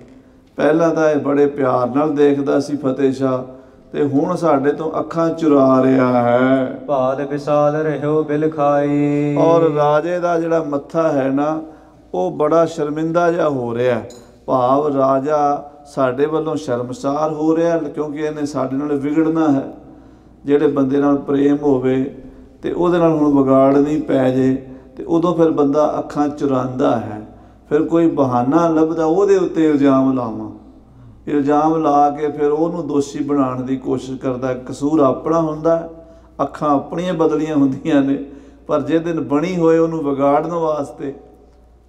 ਪਹਿਲਾਂ ਤਾਂ ਇਹ ਬੜੇ ਪਿਆਰ ਨਾਲ ਦੇਖਦਾ ਸੀ ਫਤਿਹ ਸ਼ਾਹ। ਤੇ ਹੁਣ ਸਾਡੇ ਤੋਂ ਅੱਖਾਂ ਚੁਰਾ ਰਿਹਾ ਹੈ। ਭਾਦ ਵਿਸਾਲ ਰਹਿਓ ਬਿਲ ਖਾਈ। ਔਰ ਰਾਜੇ ਦਾ ਜਿਹੜਾ ਮੱਥਾ ਹੈ ਨਾ ਉਹ ਬੜਾ ਸ਼ਰਮਿੰਦਾ ਜਿਹਾ ਹੋ ਰਿਹਾ ਹੈ। ਭਾਵ ਰਾਜਾ ਸਾਡੇ ਵੱਲੋਂ ਸ਼ਰਮਸਾਰ ਹੋ ਰਿਹਾ ਕਿਉਂਕਿ ਇਹਨੇ ਸਾਡੇ ਨਾਲ ਵਿਗੜਨਾ ਹੈ। ਜਿਹੜੇ ਬੰਦੇ ਨਾਲ ਪ੍ਰੇਮ ਹੋਵੇ ਤੇ ਉਹਦੇ ਨਾਲ ਹੁਣ ਵਿਗਾੜ ਨਹੀਂ ਪੈ ਜੇ ਤੇ ਉਦੋਂ ਫਿਰ ਬੰਦਾ ਅੱਖਾਂ ਚੁਰਾਂਦਾ ਹੈ। ਫਿਰ ਕੋਈ ਬਹਾਨਾ ਲੱਭਦਾ ਉਹਦੇ ਉੱਤੇ ਇਲਜ਼ਾਮ ਲਾਵਾਂ। ਇਲਜ਼ਾਮ ਲਾ ਕੇ ਫਿਰ ਉਹਨੂੰ ਦੋਸ਼ੀ ਬਣਾਉਣ ਦੀ ਕੋਸ਼ਿਸ਼ ਕਰਦਾ। ਕਸੂਰ ਆਪਣਾ ਹੁੰਦਾ, ਅੱਖਾਂ ਆਪਣੀਆਂ ਬਦਲੀਆਂ ਹੁੰਦੀਆਂ ਨੇ, ਪਰ ਜੇ ਦਿਨ ਬਣੀ ਹੋਏ ਉਹਨੂੰ ਵਿਗਾੜਨ ਵਾਸਤੇ,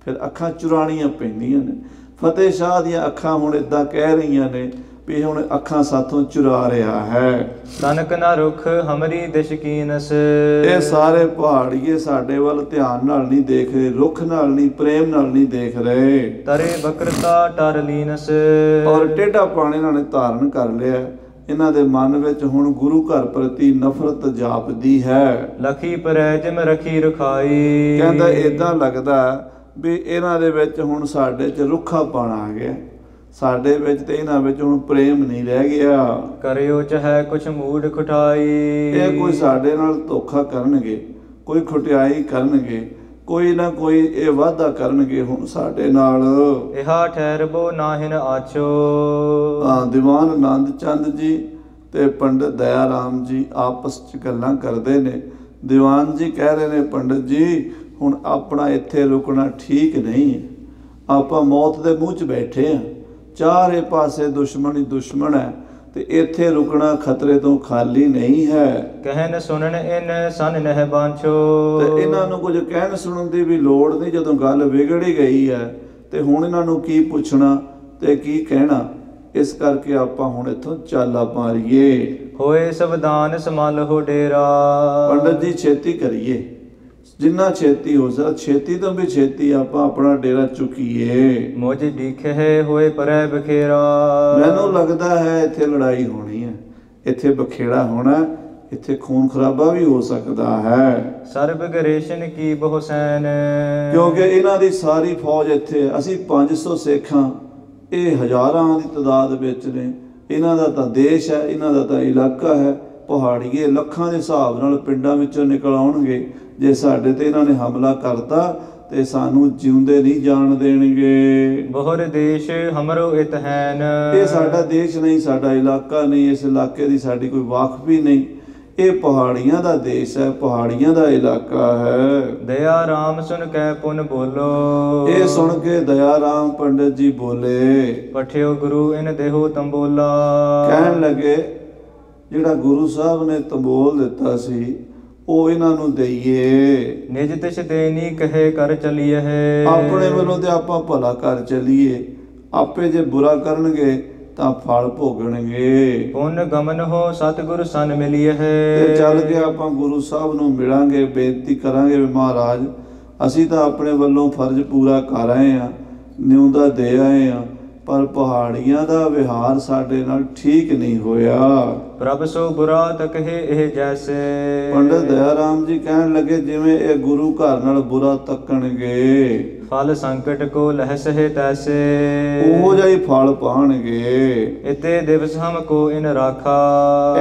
ਫਿਰ ਅੱਖਾਂ ਚੁਰਾਣੀਆਂ ਪੈਂਦੀਆਂ ਨੇ। ਫਤਿਹ ਸ਼ਾਹ ਦੀਆਂ ਅੱਖਾਂ ਹੁਣ ਇਦਾਂ ਕਹਿ ਰਹੀਆਂ ਨੇ ਵੀ ਹੁਣ ਅੱਖਾਂ ਸਾਥੋਂ ਚੁਰਾ ਰਿਹਾ ਹੈ। ਤਨਕ ਨਾ ਰੁਖ ਹਮਰੀ ਦਿਸ਼ ਕੀਨਸ। ਇਹ ਸਾਰੇ ਪਹਾੜੀਏ ਸਾਡੇ ਵੱਲ ਧਿਆਨ ਨਾਲ ਨਹੀਂ ਦੇਖ ਰਹੇ ਰੁੱਖ ਨਾਲ ਨਹੀਂ ਪ੍ਰੇਮ ਨਾਲ ਨਹੀਂ ਦੇਖ ਰਹੇ। ਤਰੇ ਬਕਰਤਾ ਟਰ ਲੀਨਸ। ਔਰ ਟੇਢਾ ਪਾਣੀ ਇਹਨਾਂ ਨੇ ਧਾਰਨ ਕਰ ਲਿਆ। ਇਹਨਾਂ ਦੇ ਮਨ ਵਿੱਚ ਹੁਣ ਗੁਰੂ ਘਰ ਪ੍ਰਤੀ ਨਫ਼ਰਤ ਜਾਪਦੀ ਹੈ। ਲਖੀ ਪਰੈ ਜਿਮ ਰਖੀ ਰਖਾਈ। ਕਹਿੰਦਾ ਇਦਾਂ ਲੱਗਦਾ ਵੀ ਇਹਨਾਂ ਦੇ ਵਿੱਚ ਹੁਣ ਸਾਡੇ 'ਚ ਰੁੱਖਾ ਆ ਗਿਆ। ਸਾਡੇ ਵਿੱਚ ਤੇ ਇਹਨਾਂ ਵਿੱਚ ਹੁਣ ਪ੍ਰੇਮ ਨਹੀਂ ਰਹਿ ਗਿਆ। ਕਰਿਓ ਚਹੈ ਕੁਛ ਮੂਡ ਖੁਟਾਈ। ਇਹ ਕੋਈ ਸਾਡੇ ਨਾਲ ਧੋਖਾ ਕਰਨਗੇ ਕੋਈ ਖੁਟਿਆਈ ਕਰਨਗੇ ਕੋਈ ਨਾ ਕੋਈ ਇਹ ਵਾਅਦਾ ਕਰਨਗੇ ਹੁਣ ਸਾਡੇ ਨਾਲ। ਇਹਾ ਠਹਿਰਬੋ ਨਾਹਿਨ ਆਛੋ ਹਾਂ ਦੀਵਾਨ ਆਨੰਦ ਚੰਦ ਜੀ ਤੇ ਪੰਡਿਤ ਦਇਆ ਰਾਮ ਜੀ ਆਪਸ ਚ ਗੱਲਾਂ ਕਰਦੇ ਨੇ। ਦੀਵਾਨ ਜੀ ਕਹਿ ਰਹੇ ਨੇ ਪੰਡਿਤ ਜੀ ਹੁਣ ਆਪਣਾ ਇੱਥੇ ਰੁਕਣਾ ਠੀਕ ਨਹੀਂ। ਹੈ ਆਪਾਂ ਮੌਤ ਦੇ ਮੂੰਹ 'ਚ ਬੈਠੇ ਆ। ਚਾਰੇ ਪਾਸੇ ਦੁਸ਼ਮਣ ਹੀ ਦੁਸ਼ਮਣ ਹੈ ਤੇ ਇੱਥੇ ਰੁਕਣਾ ਖਤਰੇ ਤੋਂ ਖਾਲੀ ਨਹੀਂ ਹੈ। ਕਹਿਨ ਸੁਣਨ ਇਨ ਸਨ ਨਹਿ ਬਾਂਛੋ। ਤੇ ਇਹਨਾਂ ਨੂੰ ਕੁਝ ਕਹਿਣ ਸੁਣਨ ਦੀ ਵੀ ਲੋੜ ਨਹੀਂ ਜਦੋਂ ਗੱਲ ਵਿਗੜ ਹੀ ਗਈ ਹੈ। ਤੇ ਹੁਣ ਇਹਨਾਂ ਨੂੰ ਕੀ ਪੁੱਛਣਾ ਤੇ ਕੀ ਕਹਿਣਾ? ਇਸ ਕਰਕੇ ਆਪਾਂ ਹੁਣ ਇੱਥੋਂ ਚਾਲਾ ਮਾਰੀਏ। ਹੋਏ ਸਵਦਾਨ ਸਮਾਲਹੁ ਡੇਰਾ। ਪੰਡਤ ਜੀ ਛੇਤੀ ਕਰੀਏ। ਜਿੰਨਾ ਛੇਤੀ ਹੋ ਸਕਦਾ ਛੇਤੀ ਤੋਂ ਵੀ ਛੇਤੀ ਆਪਾਂ ਆਪਣਾ ਡੇਰਾ ਚੁੱਕੀਏ। ਮੁਝ ਦੀਖੇ ਹੋਏ ਪਰੈ ਬਖੇਰਾ। ਮੈਨੂੰ ਲੱਗਦਾ ਹੈ ਇੱਥੇ ਲੜਾਈ ਹੋਣੀ ਹੈ। ਇੱਥੇ ਬਖੇੜਾ ਹੋਣਾ ਇੱਥੇ ਖੂਨ ਖਰਾਬਾ ਵੀ ਹੋ ਸਕਦਾ ਹੈ। ਸਰਬ ਗਰੇਸ਼ਨ ਕੀ ਬਹੁ ਸੈਨ ਕਿਉਂਕਿ ਇਹਨਾਂ ਦੀ ਸਾਰੀ ਫੌਜ ਇੱਥੇ ਅਸੀਂ 500 ਸਿੱਖਾਂ ਇਹ ਹਜ਼ਾਰਾਂ ਦੀ ਤਦਾਦ ਵਿੱਚ ਨੇ। ਇਹਨਾਂ ਦਾ ਤਾਂ ਦੇਸ਼ ਹੈ ਇਹਨਾਂ ਦਾ ਤਾਂ ਇਲਾਕਾ ਹੈ। ਪਹਾੜੀਏ ਲੱਖਾਂ ਦੇ ਹਿਸਾਬ ਨਾਲ ਪਿੰਡਾਂ ਵਿੱਚੋਂ ਨਿਕਲ ਆਉਣਗੇ। ਜੇ ਸਾਡੇ ਤੇ ਇਹਨਾਂ ਨੇ ਹਮਲਾ ਕਰਤਾ ਤੇ ਸਾਨੂੰ ਜਿਉਂਦੇ ਨਹੀਂ ਜਾਣ ਦੇਣਗੇ। ਬਹੁਰ ਦੇਸ਼ ਹਮਰੋ ਇਤ ਹੈਨ ਇਹ ਸਾਡਾ ਦੇਸ਼ ਨਹੀਂ ਸਾਡਾ ਇਲਾਕਾ ਨਹੀਂ ਇਸ ਇਲਾਕੇ ਦੀ ਸਾਡੀ ਕੋਈ ਵਾਕਫ ਵੀ ਨਹੀਂ। ਇਹ ਪਹਾੜੀਆਂ ਦਾ ਦੇਸ਼ ਹੈ ਪਹਾੜੀਆਂ ਦਾ ਇਲਾਕਾ ਹੈ। ਦਇਆ ਰਾਮ ਸੁਨ ਕੈ ਪੁਨ ਬੋਲੋ। ਇਹ ਸੁਣ ਕੇ ਦਇਆ ਰਾਮ ਪੰਡਤ ਜੀ ਬੋਲੇ। ਪਠਿਓ ਗੁਰੂ ਇਨ ਦੇਹੋ ਤੰਬੋਲਾ। ਕਹਿਣ ਲੱਗੇ ਜਿਹੜਾ ਗੁਰੂ ਸਾਹਿਬ ਨੇ ਤੰਬੋਲ ਦਿੱਤਾ ਸੀ ਉਹ ਇਹਨਾਂ ਨੂੰ ਦਈਏ। ਨਿਜ ਤਿਸ ਦੇਨੀ ਕਹੇ ਕਰ ਚਲੀਏ ਆਪਣੇ ਵੱਲੋਂ ਤੇ ਆਪਾਂ ਭਲਾ ਕਰ ਚੱਲੀਏ। ਆਪੇ ਜੇ ਬੁਰਾ ਕਰਨਗੇ ਤਾਂ ਫਲ ਭੋਗਣਗੇ। ਪੁਨ ਗਮਨ ਹੋ ਸਤਿਗੁਰ ਸਨ ਮਿਲੀਏ ਤੇ ਚੱਲ ਕੇ ਆਪਾਂ ਗੁਰੂ ਸਾਹਿਬ ਨੂੰ ਮਿਲਾਂਗੇ ਬੇਨਤੀ ਕਰਾਂਗੇ ਵੀ ਮਹਾਰਾਜ ਅਸੀਂ ਤਾਂ ਆਪਣੇ ਵੱਲੋਂ ਫਰਜ਼ ਪੂਰਾ ਕਰ ਆਏ ਆ ਨਿਉਂਦਾ ਦੇ ਆਏ ਆ। ਪਰ ਪਹਾੜੀਆਂ ਦਾ ਵਿਹਾਰ ਸਾਡੇ ਨਾਲ ਠੀਕ ਨਹੀਂ ਹੋਇਆ। ਪ੍ਰਭ ਸੋ ਬੁਰਾ ਤਕਹੇ ਇਹ ਜੈਸੇ। ਪੰਡਤ ਦਇਆ ਰਾਮ ਜੀ ਕਹਿਣ ਲੱਗੇ ਜਿਵੇਂ ਇਹ ਗੁਰੂ ਘਰ ਨਾਲ ਬੁਰਾ ਤੱਕਣਗੇ। ਫਲ ਸੰਕਟ ਕੋ ਲਹਿ ਸਹਿ ਤੈਸੇ। ਉਹੋ ਹੀ ਫਲ ਪਾਣਗੇ। ਇਤੇ ਦਿਵਸ ਹਮ ਕੋ ਇਨ ਰਾਖਾ।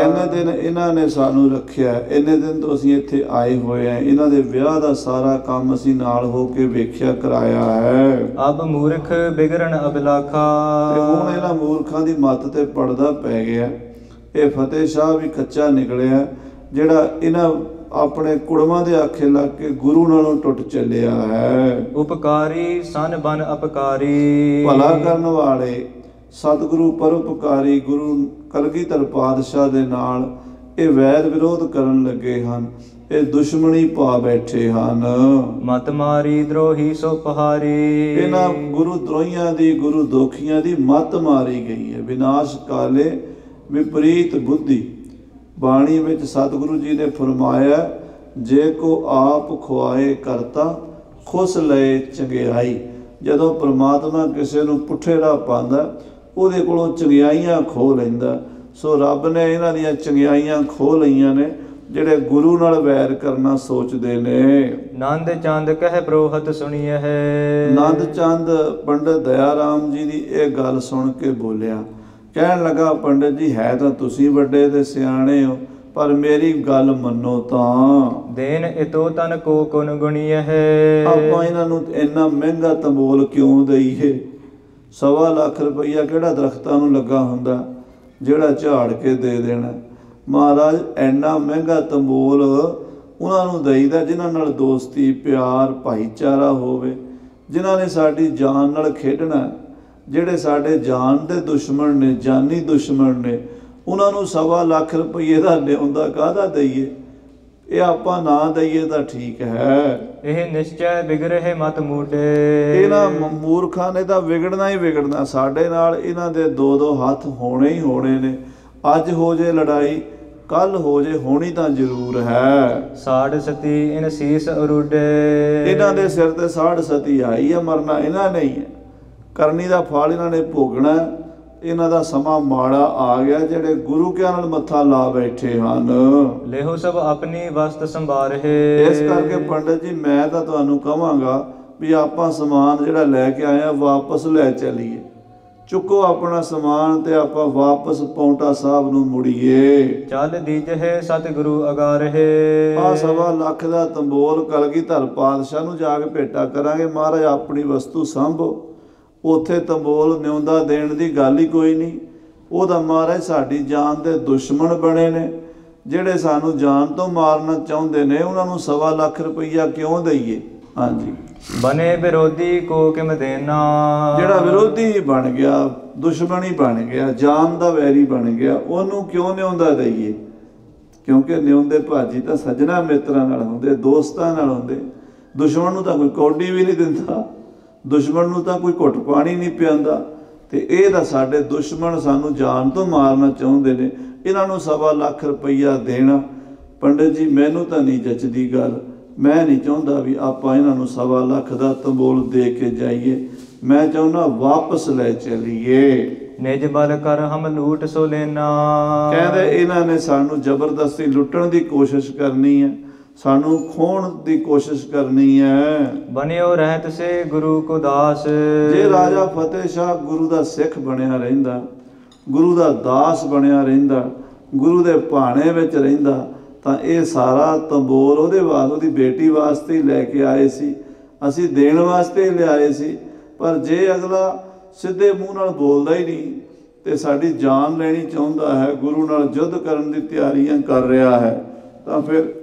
ਇੰਨੇ ਦਿਨ ਇਹਨਾਂ ਨੇ ਸਾਨੂੰ ਰੱਖਿਆ ਇੰਨੇ ਦਿਨ ਤੋਂ ਅਸੀਂ ਇੱਥੇ ਆਏ ਹੋਏ ਆ ਇਹਨਾਂ ਦੇ ਵਿਆਹ ਦਾ ਸਾਰਾ ਕੰਮ ਅਸੀਂ ਨਾਲ ਹੋ ਕੇ ਵੇਖਿਆ ਕਰਾਇਆ ਹੈ। ਅਬ ਮੂਰਖ ਬਿਗੜਨ ਅਬਲਾਖਾ। ਤੇ ਹੁਣ ਇਹਨਾਂ ਮੂਰਖਾਂ ਦੀ ਮੱਤ ਤੇ ਪੜਦਾ ਪੈ ਗਿਆ। ਇਹ ਫਤਿਹ ਸ਼ਾਹ ਵੀ ਕੱਚਾ ਨਿਕਲਿਆ ਜਿਹੜਾ ਇਹਨਾਂ ਆਪਣੇ ਕੁੜਮਾਂ ਦੇ ਆਖੇ ਲੱਗ ਕੇ ਗੁਰੂ ਨਾਲੋਂ ਟੁੱਟ ਚੱਲਿਆ ਹੈ। ਉਪਕਾਰੀ ਸਨ ਬਨ ਅਪਕਾਰੀ। ਭਲਾ ਕਰਨ ਵਾਲੇ ਸਤਿਗੁਰੂ ਪਰਉਪਕਾਰੀ ਗੁਰੂ ਕਲਗੀਧਰ ਪਾਤਸ਼ਾਹ ਦੇ ਨਾਲ ਇਹ ਵੈਰ ਵਿਰੋਧ ਕਰਨ ਲੱਗੇ ਹਨ। ਇਹ ਦੁਸ਼ਮਣੀ ਪਾ ਬੈਠੇ ਹਨ। ਮਤ ਮਾਰੀ ਦਰੋਹੀ ਸੋ ਪਹਾਰੀ। ਇਹਨਾਂ ਗੁਰੂ ਦਰੋਹੀਆਂ ਦੀ ਗੁਰੂ ਦੋਖੀਆਂ ਦੀ ਮੱਤ ਮਾਰੀ ਗਈ ਹੈ। ਵਿਨਾਸ਼ ਕਾਲੇ ਵਿਪਰੀਤ ਬੁੱਧੀ। ਬਾਣੀ ਵਿੱਚ ਸਤਿਗੁਰੂ ਜੀ ਨੇ ਫਰਮਾਇਆ ਜੇ ਕੋ ਆਪ ਖੁਆਏ ਕਰਤਾ ਖੁਸ ਲਏ ਚੰਗਿਆਈ। ਜਦੋਂ ਪ੍ਰਮਾਤਮਾ ਕਿਸੇ ਨੂੰ ਪੁੱਠੇ ਰਾਹ ਪਾਉਂਦਾ ਉਹਦੇ ਕੋਲੋਂ ਚੰਗਿਆਈਆਂ ਖੋ ਲੈਂਦਾ। ਸੋ ਰੱਬ ਨੇ ਇਹਨਾਂ ਦੀਆਂ ਚੰਗਿਆਈਆਂ ਖੋ ਲਈਆਂ ਨੇ ਜਿਹੜੇ ਗੁਰੂ ਨਾਲ ਵੈਰ ਕਰਨਾ ਸੋਚਦੇ ਨੇ। ਨੰਦ ਚੰਦ ਕਹਿ ਪ੍ਰੋਹਤ ਸੁਣੀਏ ਹੈ। ਨੰਦ ਚੰਦ ਪੰਡਤ ਦਇਆ ਰਾਮ ਜੀ ਦੀ ਇਹ ਗੱਲ ਸੁਣ ਕੇ ਬੋਲਿਆ ਕਹਿਣ ਲੱਗਾ ਪੰਡਤ ਜੀ ਹੈ ਤਾਂ ਤੁਸੀਂ ਵੱਡੇ ਤੇ ਸਿਆਣੇ ਹੋ ਪਰ ਮੇਰੀ ਗੱਲ ਮੰਨੋ ਤਾਂ। ਦੇਨ ਇਤੋ ਤਨ ਕੋ ਕੁਨ ਗੁਣੀਏ ਹੈ। ਆਪਾਂ ਇਹਨਾਂ ਨੂੰ ਇੰਨਾ ਮਹਿੰਗਾ ਤੰਬੋਲ ਕਿਉਂ ਦਈਏ? ਸਵਾ ਲੱਖ ਰੁਪਈਆ ਕਿਹੜਾ ਦਰਖਤਾਂ ਨੂੰ ਲੱਗਾ ਹੁੰਦਾ ਜਿਹੜਾ ਝਾੜ ਕੇ ਦੇ ਦੇਣਾ? ਮਹਾਰਾਜ ਇੰਨਾ ਮਹਿੰਗਾ ਤੰਬੋਲ ਉਹਨਾਂ ਨੂੰ ਦਈਦਾ ਜਿਨ੍ਹਾਂ ਨਾਲ ਦੋਸਤੀ ਪਿਆਰ ਭਾਈਚਾਰਾ ਹੋਵੇ ਜਿਨ੍ਹਾਂ ਨੇ ਸਾਡੀ ਜਾਨ ਨਾਲ ਖੇਡਣਾ। ਜਿਹੜੇ ਸਾਡੇ ਜਾਨ ਦੇ ਦੁਸ਼ਮਣ ਨੇ ਜਾਨੀ ਦੁਸ਼ਮਣ ਨੇ ਉਹਨਾਂ ਨੂੰ ਸਵਾ ਲੱਖ ਰੁਪਏ ਦਾ ਲਿਆਉਂਦਾ ਕਾਹਦਾ ਦਈਏ? ਇਹ ਆਪਾਂ ਨਾ ਦਈਏ ਤਾਂ ਠੀਕ ਹੈ। ਇਹ ਨਿਸ਼ਚੈ ਬਿਗਰਹਿ ਮਤ ਮੂਡੇ ਇਹਨਾਂ ਮੂਰਖਾਂ ਨੇ ਤਾਂ ਵਿਗੜਨਾ ਹੀ ਵਿਗੜਨਾ। ਸਾਡੇ ਨਾਲ ਇਹਨਾਂ ਦੇ ਦੋ ਦੋ ਹੱਥ ਹੋਣੇ ਹੀ ਹੋਣੇ ਨੇ। ਅੱਜ ਹੋ ਜੇ ਲੜਾਈ ਕੱਲ ਹੋ ਜੇ ਹੋਣੀ ਤਾਂ ਜ਼ਰੂਰ ਹੈ। ਸਾੜ ਸਤੀ ਇਨ ਸੀਸ ਅਰੁਡੇ ਇਹਨਾਂ ਦੇ ਸਿਰ ਤੇ ਸਾੜ ਸਤੀ ਆਈ ਹੈ ਮਰਨਾ ਇਹਨਾਂ ਨੇ ਹੀ ਹੈ। ਕਰਨੀ ਦਾ ਫਲ ਇਹਨਾਂ ਨੇ ਭੋਗਣਾ। ਇਹਨਾਂ ਦਾ ਸਮਾਂ ਮਾੜਾ ਆ ਗਿਆ ਜਿਹੜੇ ਗੁਰੂ ਕਿਆਂ ਨਾਲ ਮੱਥਾ ਲਾ ਬੈਠੇ ਹਨ। ਲੇਹੋ ਸਭ ਆਪਣੀ ਵਸਤ ਸੰਭਾਰਹਿ। ਇਸ ਕਰਕੇ ਪੰਡਤ ਜੀ ਮੈਂ ਤਾਂ ਤੁਹਾਨੂੰ ਕਹਾਂਗਾ ਵੀ ਆਪਾਂ ਸਮਾਨ ਜਿਹੜਾ ਲੈ ਕੇ ਆਏ ਆ ਵਾਪਸ ਲੈ ਚੱਲੀਏ। ਚੁੱਕੋ ਆਪਣਾ ਸਮਾਨ ਤੇ ਆਪਾਂ ਵਾਪਸ ਪੌਂਟਾ ਸਾਹਿਬ ਨੂੰ ਮੁੜੀਏ। ਚੱਲ ਦੀਜਹਿ ਸਤਿਗੁਰੂ ਅਗਾਰਹਿ। ਆ ਸਵਾ ਲੱਖ ਦਾ ਤੰਬੋਲ ਕਲਗੀਧਰ ਪਾਤਸ਼ਾਹ ਨੂੰ ਜਾ ਕੇ ਭੇਟਾ ਕਰਾਂਗੇ। ਮਹਾਰਾਜ ਆਪਣੀ ਵਸਤੂ ਸੰਭੋ। ਉੱਥੇ ਤੰਬੋਲ ਨਿਉਂਦਾ ਦੇਣ ਦੀ ਗੱਲ ਹੀ ਕੋਈ ਨਹੀਂ। ਉਹਦਾ ਮਹਾਰਾਜ ਸਾਡੀ ਜਾਨ ਦੇ ਦੁਸ਼ਮਣ ਬਣੇ ਨੇ। ਜਿਹੜੇ ਸਾਨੂੰ ਜਾਨ ਤੋਂ ਮਾਰਨਾ ਚਾਹੁੰਦੇ ਨੇ ਉਹਨਾਂ ਨੂੰ ਸਵਾ ਲੱਖ ਰੁਪਈਆ ਕਿਉਂ ਦਈਏ? ਹਾਂਜੀ। ਬਨੇ ਵਿਰੋਧੀ ਕੋ ਕਿਮ ਦੇਨਾ? ਜਿਹੜਾ ਵਿਰੋਧੀ ਬਣ ਗਿਆ ਦੁਸ਼ਮਣ ਹੀ ਬਣ ਗਿਆ ਜਾਨ ਦਾ ਵੈਰੀ ਬਣ ਗਿਆ ਉਹਨੂੰ ਕਿਉਂ ਨਿਉਂਦਾ ਦਈਏ? ਕਿਉਂਕਿ ਨਿਉਂਦੇ ਭਾਜੀ ਤਾਂ ਸੱਜਣਾ ਮਿੱਤਰਾਂ ਨਾਲ ਹੁੰਦੇ ਦੋਸਤਾਂ ਨਾਲ ਹੁੰਦੇ। ਦੁਸ਼ਮਣ ਨੂੰ ਤਾਂ ਕੋਈ ਕੌਡੀ ਵੀ ਨਹੀਂ ਦਿੰਦਾ। ਦੁਸ਼ਮਣ ਨੂੰ ਤਾਂ ਕੋਈ ਘੁੱਟ ਪਾਣੀ ਨਹੀਂ ਪਿਆਉਂਦਾ। ਤੇ ਇਹ ਤਾਂ ਸਾਡੇ ਦੁਸ਼ਮਣ ਸਾਨੂੰ ਜਾਨ ਤੋਂ ਮਾਰਨਾ ਚਾਹੁੰਦੇ ਨੇ। ਇਹਨਾਂ ਨੂੰ ਸਵਾ ਲੱਖ ਰੁਪਈਆ ਦੇਣਾ। ਪੰਡਿਤ ਜੀ ਮੈਨੂੰ ਤਾਂ ਨਹੀਂ ਜੱਚਦੀ ਗੱਲ। ਮੈਂ ਨਹੀਂ ਚਾਹੁੰਦਾ ਵੀ ਆਪਾਂ ਇਹਨਾਂ ਨੂੰ ਸਵਾ ਲੱਖ ਦਾ ਤੰਬੋਲ ਦੇ ਕੇ ਜਾਈਏ। ਮੈਂ ਚਾਹੁੰਦਾ ਵਾਪਸ ਲੈ ਚਲੀਏ। ਨਿਜ ਬਲ ਕਰ ਹਮ ਲੂਟ ਸੋ ਲੈਨਾ। ਕਹਿੰਦੇ ਇਹਨਾਂ ਨੇ ਸਾਨੂੰ ਜ਼ਬਰਦਸਤੀ ਲੁੱਟਣ ਦੀ ਕੋਸ਼ਿਸ਼ ਕਰਨੀ ਹੈ। ਸਾਨੂੰ ਖੋਣ ਦੀ ਕੋਸ਼ਿਸ਼ ਕਰਨੀ ਹੈ। ਬਨਿਓ ਰਹਿਤ ਸੇ ਗੁਰੂ ਕੋ ਦਾਸ। ਜੇ ਰਾਜਾ ਫਤਿਹ ਸ਼ਾਹ ਗੁਰੂ ਦਾ ਸਿੱਖ ਬਣਿਆ ਰਹਿੰਦਾ ਗੁਰੂ ਦਾ ਦਾਸ ਬਣਿਆ ਰਹਿੰਦਾ ਗੁਰੂ ਦੇ ਭਾਣੇ ਵਿੱਚ ਰਹਿੰਦਾ ਤਾਂ ਇਹ ਸਾਰਾ ਤੰਬੋਰ ਉਹਦੇ ਵਾਸਤੇ ਉਹਦੀ ਬੇਟੀ ਵਾਸਤੇ ਹੀ ਲੈ ਕੇ ਆਏ ਸੀ। ਅਸੀਂ ਦੇਣ ਵਾਸਤੇ ਹੀ ਲਿਆਏ ਸੀ ਪਰ ਜੇ ਅਗਲਾ ਸਿੱਧੇ ਮੂੰਹ ਨਾਲ ਬੋਲਦਾ ਹੀ ਨਹੀਂ ਤੇ ਸਾਡੀ ਜਾਨ ਲੈਣੀ ਚਾਹੁੰਦਾ ਹੈ ਗੁਰੂ ਨਾਲ ਯੁੱਧ ਕਰਨ ਦੀ ਤਿਆਰੀਆਂ ਕਰ ਰਿਹਾ ਹੈ ਤਾਂ ਫਿਰ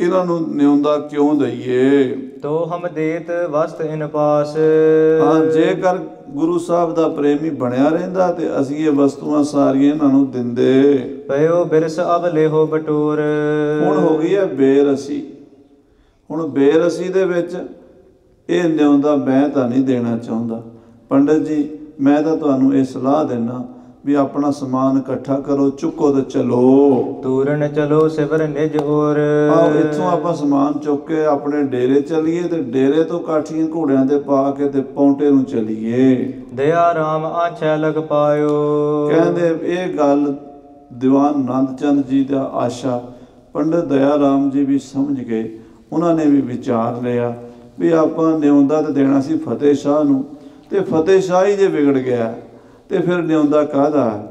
ਇਹਨਾਂ ਨੂੰ ਨਿਉਂਦਾ ਕਿਉਂ ਦਈਏ? ਤੋ ਹਮ ਦੇਤ ਵਸਤ ਇਨ ਪਾਸ। ਹਾਂ ਜੇਕਰ ਗੁਰੂ ਸਾਹਿਬ ਦਾ ਪ੍ਰੇਮੀ ਬਣਿਆ ਰਹਿੰਦਾ ਤੇ ਅਸੀਂ ਇਹ ਵਸਤੂਆਂ ਸਾਰੀਆਂ ਇਹਨਾਂ ਨੂੰ ਦਿੰਦੇ। ਪਇਓ ਬਿਰਸ ਅਬ ਲੇਹੋ ਬਟੋਰ। ਹੁਣ ਹੋ ਗਈ ਹੈ ਬੇਰਸੀ। ਹੁਣ ਬੇਰਸੀ ਦੇ ਵਿੱਚ ਇਹ ਨਿਉਂਦਾ ਮੈਂ ਤਾਂ ਨਹੀਂ ਦੇਣਾ ਚਾਹੁੰਦਾ। ਪੰਡਤ ਜੀ ਮੈਂ ਤਾਂ ਤੁਹਾਨੂੰ ਇਹ ਸਲਾਹ ਦੇਣਾ ਵੀ ਆਪਣਾ ਸਮਾਨ ਇਕੱਠਾ ਕਰੋ ਚੁੱਕੋ ਤੇ ਚਲੋ। ਤੂਰਨ ਚਲੋ ਸਿਵਰ ਨਿਜ ਔਰ ਆਓ ਇੱਥੋਂ ਆਪਾਂ ਸਮਾਨ ਚੁੱਕ ਕੇ ਆਪਣੇ ਡੇਰੇ ਚੱਲੀਏ ਤੇ ਡੇਰੇ ਤੋਂ ਕਾਠੀਆਂ ਘੋੜਿਆਂ ਤੇ ਪਾ ਕੇ ਤੇ ਪੌਂਟੇ ਨੂੰ ਚੱਲੀਏ। ਦਇਆ ਰਾਮ ਆਛੈ ਲਗ ਪਾਇਓ। ਕਹਿੰਦੇ ਇਹ ਗੱਲ ਦੀਵਾਨ ਆਨੰਦ ਚੰਦ ਜੀ ਦਾ ਆਸ਼ਾ ਪੰਡਤ ਦਇਆ ਰਾਮ ਜੀ ਵੀ ਸਮਝ ਗਏ। ਉਹਨਾਂ ਨੇ ਵੀ ਵਿਚਾਰ ਲਿਆ ਵੀ ਆਪਾਂ ਨਿਉਂਦਾ ਤੇ ਦੇਣਾ ਸੀ ਫਤਿਹ ਸ਼ਾਹ ਨੂੰ। ਤੇ ਫਤਿਹ ਸ਼ਾਹ ਹੀ ਜੇ ਵਿਗੜ ਗਿਆ ਤੇ ਫਿਰ ਨਿਉਂਦਾ ਕਾਹਦਾ?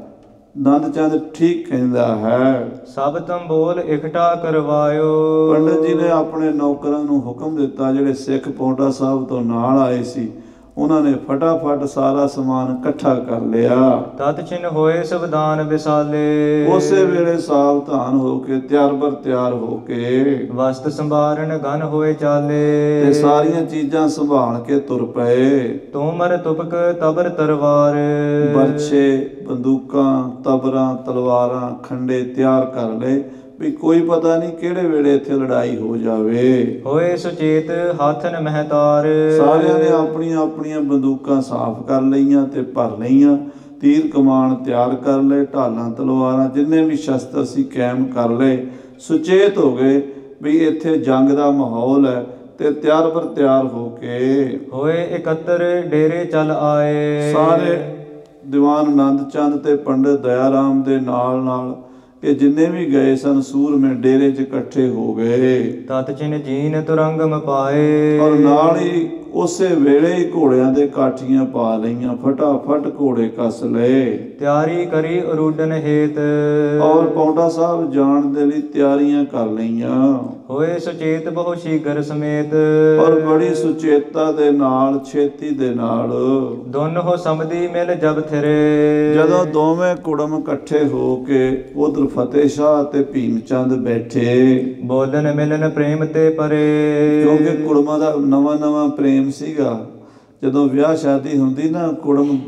ਆਨੰਦ ਚੰਦ ਠੀਕ ਕਹਿੰਦਾ ਹੈ। ਸਭ ਤੰਬੋਲ ਇਕਠਾ ਕਰਵਾਇਓ। ਪੰਡਤ ਜੀ ਨੇ ਆਪਣੇ ਨੌਕਰਾਂ ਨੂੰ ਹੁਕਮ ਦਿੱਤਾ ਜਿਹੜੇ ਸਿੱਖ ਪੌਂਟਾ ਸਾਹਿਬ ਤੋਂ ਨਾਲ ਆਏ ਸੀ। ਉਹਨਾਂ ਨੇ ਫਟਾਫਟ ਸਾਰਾ ਸਮਾਨ ਇਕੱਠਾ ਕਰ ਲਿਆ। ਤਤ ਚਿਨ ਹੋਏ ਸਵਦਾਨ ਵਿਸਾਲੇ। ਉਸੇ ਵੇਲੇ ਸਾਵਧਾਨ ਹੋ ਕੇ ਤਿਆਰ ਬਰ ਤਿਆਰ ਹੋ ਕੇ ਵਸਤ ਸੰਭਾਰਨ ਗਨ ਹੋਏ ਚਾਲੇ। ਤੇ ਸਾਰੀਆਂ ਚੀਜ਼ਾਂ ਸੰਭਾਲ ਕੇ ਤੁਰ ਪਏ। ਤੋਮਰ ਤੁਪਕ ਤਬਰ ਤਰਵਾਰ। ਬਰਛੇ ਬੰਦੂਕਾਂ ਤਬਰਾਂ ਤਲਵਾਰਾਂ ਖੰਡੇ ਤਿਆਰ ਕਰ ਲਏ। ਵੀ ਕੋਈ ਪਤਾ ਨਹੀਂ ਕਿਹੜੇ ਵੇਲੇ ਇੱਥੇ ਲੜਾਈ ਹੋ ਜਾਵੇ। ਹੋਏ ਸੁਚੇਤ ਹਾਥਨ ਮਹਤਾਰ। ਸਾਰਿਆਂ ਨੇ ਆਪਣੀਆਂ ਆਪਣੀਆਂ ਬੰਦੂਕਾਂ ਸਾਫ਼ ਕਰ ਲਈਆਂ ਤੇ ਭਰ ਲਈਆਂ। ਤੀਰ ਕਮਾਨ ਤਿਆਰ ਕਰ ਲਏ ਢਾਲਾਂ ਤਲਵਾਰਾਂ ਜਿੰਨੇ ਵੀ ਸ਼ਸਤਰ ਸੀ ਕਾਇਮ ਕਰ ਲਏ। ਸੁਚੇਤ ਹੋ ਗਏ ਵੀ ਇੱਥੇ ਜੰਗ ਦਾ ਮਾਹੌਲ ਹੈ ਤੇ ਤਿਆਰ ਬਰ ਤਿਆਰ ਹੋ ਕੇ ਹੋਏ ਇਕੱਤਰ ਡੇਰੇ ਚਲ ਆਏ। ਸਾਰੇ ਦੀਵਾਨ ਆਨੰਦ ਚੰਦ ਤੇ ਪੰਡਿਤ ਦਇਆ ਰਾਮ ਦੇ ਨਾਲ ਨਾਲ ਇਹ ਜਿੰਨੇ ਵੀ ਗਏ ਸਨ ਸੂਰਮੇ ਡੇਰੇ 'ਚ ਇਕੱਠੇ ਹੋ ਗਏ। ਤਤ ਚਿਨ ਜੀਨ ਤੁਰੰਗਮ ਪਾਏ। ਔਰ ਨਾਲ ਹੀ ਉਸੇ ਵੇਲੇ ਹੀ ਘੋੜਿਆਂ ਦੇ ਕਾਠੀਆਂ ਪਾ ਲਈਆਂ ਫਟਾਫਟ ਘੋੜੇ ਕੱਸ ਲਏ। ਤਿਆਰੀ ਕਰੀ ਅਰੂਡਨ ਹੇਤ। ਔਰ ਪੌਂਟਾ ਸਾਹਿਬ ਜਾਣ ਦੇ ਲਈ ਤਿਆਰੀਆਂ ਕਰ ਲਈਆਂ। ਹੋਏ ਸੁਚੇਤ ਬਹੁ ਸ਼ੀਗਰ ਸਮੇਤ। ਔਰ ਬੜੀ ਸੁਚੇਤਾ ਦੇ ਨਾਲ ਛੇਤੀ ਦੇ ਨਾਲ। ਦੋਨੋਂ ਸਮਦੀ ਮਿਲ ਜਬ ਥਿਰੇ। ਜਦੋਂ ਦੋਵੇਂ ਕੁੜਮ ਇਕੱਠੇ ਹੋ ਕੇ ਉਧਰ ਫਤਿਹ ਸ਼ਾਹ ਤੇ ਭੀਮ ਚੰਦ ਬੈਠੇ ਬੋਲਨ ਮਿਲਨ ਪ੍ਰੇਮ ਤੇ ਪਰੇ। ਕਿਉਂਕਿ ਕੁੜਮਾਂ ਦਾ ਨਵਾਂ ਨਵਾਂ ਪ੍ਰੇਮ ਸੀਗਾ। ਜਦੋਂ ਵਿਆਹ ਸ਼ਾਦੀ ਹੁੰਦੀ ਨਾ ਕੁੜਮ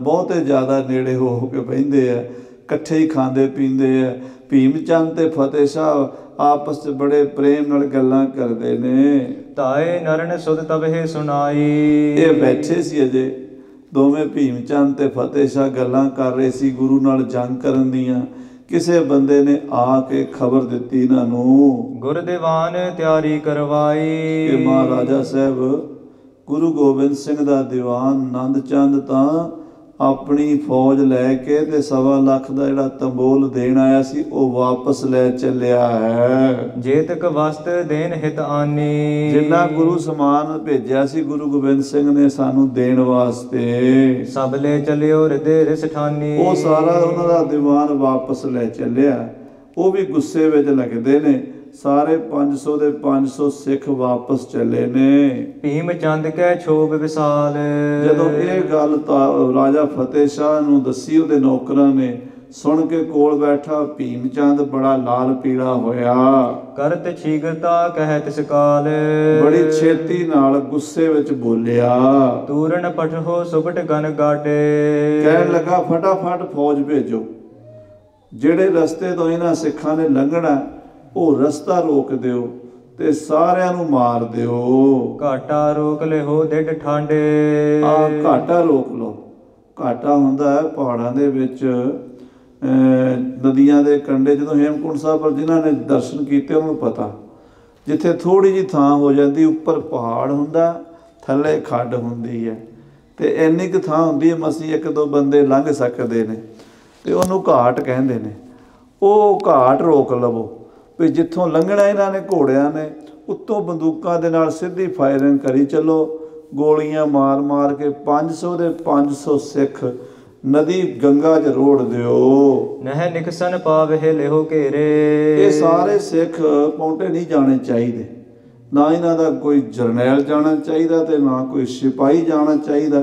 ਬਹੁਤੇ ਜ਼ਿਆਦਾ ਨੇੜੇ ਹੋ ਕੇ ਬਹਿੰਦੇ ਆ ਇਕੱਠੇ ਹੀ ਖਾਂਦੇ ਪੀਂਦੇ ਆ। ਭੀਮ ਚੰਦ ਤੇ ਫਤਿਹ ਸ਼ਾਹ ਆਪਸ ਵਿੱਚ ਬੜੇ ਪ੍ਰੇਮ ਨਾਲ ਗੱਲਾਂ ਕਰਦੇ ਨੇ। ਤਾਏ ਨਰਨ ਸੁਧ ਤਬਹਿ ਸੁਨਾਈ ਇਹ ਬੈਠੇ ਸੀ ਅਜੇ। ਦੋਵੇਂ ਭੀਮ ਚੰਦ ਤੇ ਫਤਿਹ ਸ਼ਾਹ ਗੱਲਾਂ ਕਰ ਰਹੇ ਸੀ ਗੁਰੂ ਨਾਲ ਜੰਗ ਕਰਨ ਦੀਆਂ। ਕਿਸੇ ਬੰਦੇ ਨੇ ਆ ਕੇ ਖਬਰ ਦਿੱਤੀ ਇਹਨਾਂ ਨੂੰ ਗੁਰ ਦੀਵਾਨ ਤਿਆਰੀ ਕਰਵਾਈ। ਕਿ ਮਹਾਰਾਜਾ ਸਾਹਿਬ ਗੁਰੂ ਗੋਬਿੰਦ ਸਿੰਘ ਦਾ ਦੀਵਾਨ ਆਨੰਦ ਚੰਦ ਤਾਂ ਆਪਣੀ ਫੌਜ ਲੈ ਕੇ ਤੇ ਸਵਾ ਲੱਖ ਦਾ ਜਿਹੜਾ ਤੰਬੋਲ ਦੇਣ ਆਇਆ ਸੀ ਉਹ ਵਾਪਸ ਲੈ ਚੱਲਿਆ ਹੈ। ਜੇਤਕ ਵਸਤ ਦੇਨ ਹਿਤ ਆਨੀ। ਜਿੰਨਾ ਗੁਰੂ ਸਮਾਨ ਭੇਜਿਆ ਸੀ ਗੁਰੂ ਗੋਬਿੰਦ ਸਿੰਘ ਨੇ ਸਾਨੂੰ ਦੇਣ ਵਾਸਤੇ। ਸਭ ਲੈ ਚਲਿਓ ਹਿਰਦੇ ਰਿਸ ਠਾਨੀ। ਉਹ ਸਾਰਾ ਉਹਨਾਂ ਦਾ ਦੀਵਾਨ ਵਾਪਸ ਲੈ ਚੱਲਿਆ। ਉਹ ਵੀ ਗੁੱਸੇ ਵਿੱਚ ਲੱਗਦੇ ਨੇ। ਸਾਰੇ 500 ਦੇ 500 ਸਿੱਖ ਵਾਪਸ ਚੱਲੇ ਨੇ। ਭੀਮ ਚੰਦ ਕੈ ਛੋਬ ਵਿਸਾਲ। ਜਦੋਂ ਇਹ ਗੱਲ ਤਾਂ ਰਾਜਾ ਫਤਿਹ ਸ਼ਾਹ ਨੂੰ ਦੱਸੀ ਉਹਦੇ ਨੌਕਰਾਂ ਨੇ ਸੁਣ ਕੇ ਕੋਲ ਬੈਠਾ ਭੀਮ ਚੰਦ ਬੜਾ ਲਾਲ ਪੀਲਾ ਹੋਇਆ। ਕਰਤ ਛੀਗਰਤਾ ਕਹਿ ਤਿਸ ਕਾਲ। ਬੜੀ ਛੇਤੀ ਨਾਲ ਗੁੱਸੇ ਵਿੱਚ ਬੋਲਿਆ। ਤੂਰਨ ਪਠੋ ਸੁਬਟ ਗਨ ਗਾਡੇ ਕਹਿਣ ਲੱਗਾ ਫਟਾਫਟ ਫੌਜ ਭੇਜੋ। ਜਿਹੜੇ ਰਸਤੇ ਤੋਂ ਇਹਨਾਂ ਸਿੱਖਾਂ ਨੇ ਲੰਘਣਾ ਉਹ ਰਸਤਾ ਰੋਕ ਦਿਓ ਤੇ ਸਾਰਿਆਂ ਨੂੰ ਮਾਰ ਦਿਓ। ਘਾਟਾ ਰੋਕ ਲਿਓ ਡਿਡ ਠਾਂਡੇ। ਆ ਘਾਟਾ ਰੋਕ ਲਓ। ਘਾਟਾ ਹੁੰਦਾ ਹੈ ਪਹਾੜਾਂ ਦੇ ਵਿੱਚ ਨਦੀਆਂ ਦੇ ਕੰਢੇ ਜਦੋਂ ਹੇਮਕੁੰਟ ਸਾਹਿਬ ਪਰ ਜਿਨ੍ਹਾਂ ਨੇ ਦਰਸ਼ਨ ਕੀਤੇ ਉਹਨਾਂ ਨੂੰ ਪਤਾ। ਜਿੱਥੇ ਥੋੜੀ ਜੀ ਥਾਂ ਹੋ ਜਾਂਦੀ ਉੱਪਰ ਪਹਾੜ ਹੁੰਦਾ ਥੱਲੇ ਖੱਡ ਹੁੰਦੀ ਹੈ। ਤੇ ਇੰਨੀ ਕੁ ਥਾਂ ਹੁੰਦੀ ਹੈ ਮਸੀਂ ਇੱਕ ਦੋ ਬੰਦੇ ਲੰਘ ਸਕਦੇ ਨੇ। ਤੇ ਉਹਨੂੰ ਘਾਟ ਕਹਿੰਦੇ ਨੇ। ਉਹ ਘਾਟ ਰੋਕ ਲਵੋ। ਵੀ ਜਿੱਥੋਂ ਲੰਘਣਾ ਇਹਨਾਂ ਨੇ ਘੋੜਿਆਂ ਨੇ ਉੱਤੋਂ ਬੰਦੂਕਾਂ ਦੇ ਨਾਲ ਸਿੱਧੀ ਫਾਇਰਿੰਗ ਕਰੀ ਚੱਲੋ। ਗੋਲੀਆਂ ਮਾਰ-ਮਾਰ ਕੇ 500 ਦੇ 500 ਸਿੱਖ ਨਦੀ ਗੰਗਾ 'ਚ ਰੋੜ ਦਿਓ। ਨਹਿ ਨਿਕਸਨ ਪਾਵੇ ਲਿਓ ਘੇਰੇ। ਇਹ ਸਾਰੇ ਸਿੱਖ ਪੌਂਟੇ ਨਹੀਂ ਜਾਣੇ ਚਾਹੀਦੇ। ਨਾ ਇਹਨਾਂ ਦਾ ਕੋਈ ਜਰਨੈਲ ਜਾਣਾ ਚਾਹੀਦਾ ਤੇ ਨਾ ਕੋਈ ਸਿਪਾਹੀ ਜਾਣਾ ਚਾਹੀਦਾ।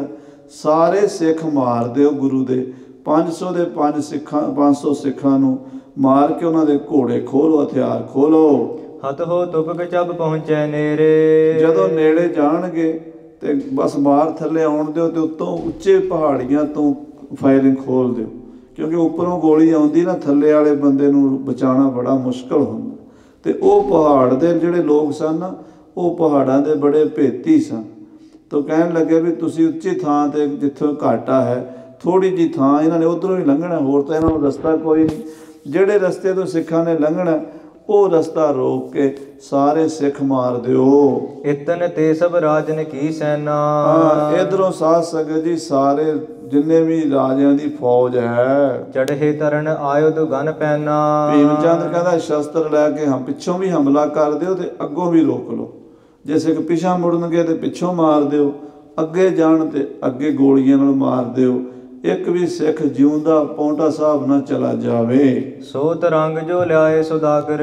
ਸਾਰੇ ਸਿੱਖ ਮਾਰ ਦਿਓ ਗੁਰੂ ਦੇ। 500 ਦੇ 5 ਸਿੱਖਾਂ 500 ਸਿੱਖਾਂ ਨੂੰ ਮਾਰ ਕੇ ਉਹਨਾਂ ਦੇ ਘੋੜੇ ਖੋਲੋ ਹਥਿਆਰ ਖੋਲੋ ਹਤ ਹੋ ਤੁਪਕ ਜਬ ਪਹੁੰਚੈ ਨੇਰੇ। ਜਦੋਂ ਨੇੜੇ ਜਾਣਗੇ ਤੇ ਬਸ ਮਾਰ ਥੱਲੇ ਆਉਣ ਦਿਓ ਤੇ ਉੱਤੋਂ ਉੱਚੇ ਪਹਾੜੀਆਂ ਤੋਂ ਫਾਇਰਿੰਗ ਖੋਲ ਦਿਓ। ਕਿਉਂਕਿ ਉੱਪਰੋਂ ਗੋਲੀ ਆਉਂਦੀ ਨਾ ਥੱਲੇ ਵਾਲੇ ਬੰਦੇ ਨੂੰ ਬਚਾਉਣਾ ਬੜਾ ਮੁਸ਼ਕਲ ਹੁੰਦਾ। ਤੇ ਉਹ ਪਹਾੜ ਦੇ ਜਿਹੜੇ ਲੋਕ ਸਨ ਨਾ, ਉਹ ਪਹਾੜਾਂ ਦੇ ਬੜੇ ਭੇਤੀ ਸਨ। ਤਾਂ ਕਹਿਣ ਲੱਗੇ ਵੀ ਤੁਸੀਂ ਉੱਚੀ ਥਾਂ ਤੇ ਜਿੱਥੋਂ ਘਾਟਾ ਹੈ ਥੋੜੀ ਜੀ ਥਾਂ ਇਹਨਾਂ ਨੇ ਉਧਰੋਂ ਹੀ ਲੰਘਣਾ ਹੋਰ ਤਾਂ ਇਹਨਾਂ ਨੂੰ ਰਸਤਾ ਕੋਈ ਨਹੀਂ। ਜਿਹੜੇ ਰਸਤੇ ਤੋਂ ਸਿੱਖਾਂ ਨੇ ਲੰਘਣਾ ਉਹ ਰਸਤਾ ਰੋਕ ਕੇ ਸਾਰੇ ਸਿੱਖ ਮਾਰ ਦਿਓ। ਇਤਨ ਤੇ ਸਭ ਰਾਜਨ ਕੀ ਸੈਨਾ। ਇਧਰੋਂ ਸਾਧ ਸੰਗਤ ਜੀ ਸਾਰੇ ਜਿੰਨੇ ਵੀ ਰਾਜਿਆਂ ਦੀ ਫੌਜ ਹੈ। ਚੜ੍ਹੇ ਤਰਨ ਆਯੁਧ ਗਨ ਪੈਨਾ। ਭੀਮ ਚੰਦ ਕਹਿੰਦਾ ਸ਼ਸਤਰ ਲੈ ਕੇ ਹਮ ਪਿੱਛੋਂ ਵੀ ਹਮਲਾ ਕਰ ਦਿਓ ਤੇ ਅੱਗੋਂ ਵੀ ਰੋਕ ਲਓ। ਜੇ ਸਿੱਖ ਪਿਛਾਂ ਮੁੜਨਗੇ ਤੇ ਪਿੱਛੋਂ ਮਾਰ ਦਿਓ ਅੱਗੇ ਜਾਣ ਤੇ ਅੱਗੇ ਗੋਲੀਆਂ ਨਾਲ ਮਾਰ ਦਿਓ। ਇੱਕ ਵੀ ਸਿੱਖ ਜਿਉਂਦਾ ਪੌਂਟਾ ਸਾਹਿਬ ਨਾ ਚਲਾ ਜਾਵੇ। ਸੋ ਤਰੰਗ ਜੋ ਲਿਆਏ ਸੁਦਾਗਰ।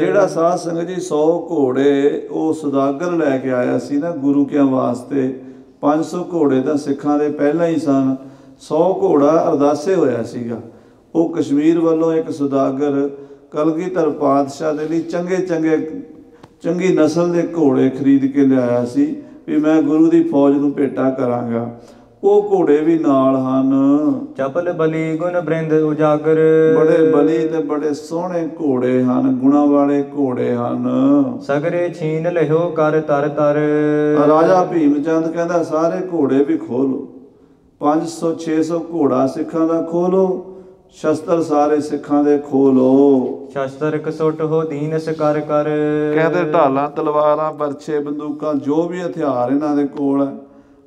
ਜਿਹੜਾ ਸਾਧ ਸੰਗਤ ਜੀ 100 ਘੋੜੇ ਉਹ ਸੁਦਾਗਰ ਲੈ ਕੇ ਆਇਆ ਸੀ ਨਾ ਗੁਰੂ ਕਿਆਂ ਵਾਸਤੇ। 500 ਘੋੜੇ ਤਾਂ ਸਿੱਖਾਂ ਦੇ ਪਹਿਲਾਂ ਹੀ ਸਨ। 100 ਘੋੜਾ ਅਰਦਾਸੇ ਹੋਇਆ ਸੀਗਾ। ਉਹ ਕਸ਼ਮੀਰ ਵੱਲੋਂ ਇੱਕ ਸੁਦਾਗਰ ਕਲਗੀਧਰ ਪਾਤਸ਼ਾਹ ਦੇ ਲਈ ਚੰਗੇ ਚੰਗੇ ਚੰਗੀ ਨਸਲ ਦੇ ਘੋੜੇ ਖਰੀਦ ਕੇ ਲਿਆਇਆ ਸੀ ਵੀ ਮੈਂ ਗੁਰੂ ਦੀ ਫੌਜ ਨੂੰ ਭੇਟਾ ਕਰਾਂਗਾ। ਉਹ ਘੋੜੇ ਵੀ ਨਾਲ ਹਨ। ਚਪਲ ਬਲੀ ਗੁਣ ਬ੍ਰਿੰਦ ਉਜਾਗਰ। ਬੜੇ ਬਲੀ ਤੇ ਬੜੇ ਸੋਹਣੇ ਘੋੜੇ ਹਨ ਗੁਣਾ ਵਾਲੇ ਘੋੜੇ ਹਨ। ਸਗਰੇ ਛੀਨ ਲਿਓ ਕਰ ਤਰ ਤਰ। ਰਾਜਾ ਭੀਮ ਚੰਦ ਕਹਿੰਦਾ ਸਾਰੇ ਘੋੜੇ ਵੀ ਖੋਲੋ 500 600 ਘੋੜਾ ਸਿੱਖਾਂ ਦਾ ਖੋਲੋ ਸ਼ਸਤਰ ਸਾਰੇ ਸਿੱਖਾਂ ਦੇ ਖੋਲੋ ਸ਼ਸਤਰ ਕਸੁੱਟ ਹੋ ਦੀਨਸ ਕਰ ਕਰ। ਕਹਿੰਦੇ ਢਾਲਾਂ ਤਲਵਾਰਾਂ ਬਰਛੇ ਬੰਦੂਕਾਂ ਜੋ ਵੀ ਹਥਿਆਰ ਇਹਨਾਂ ਦੇ ਕੋਲ ਹੈ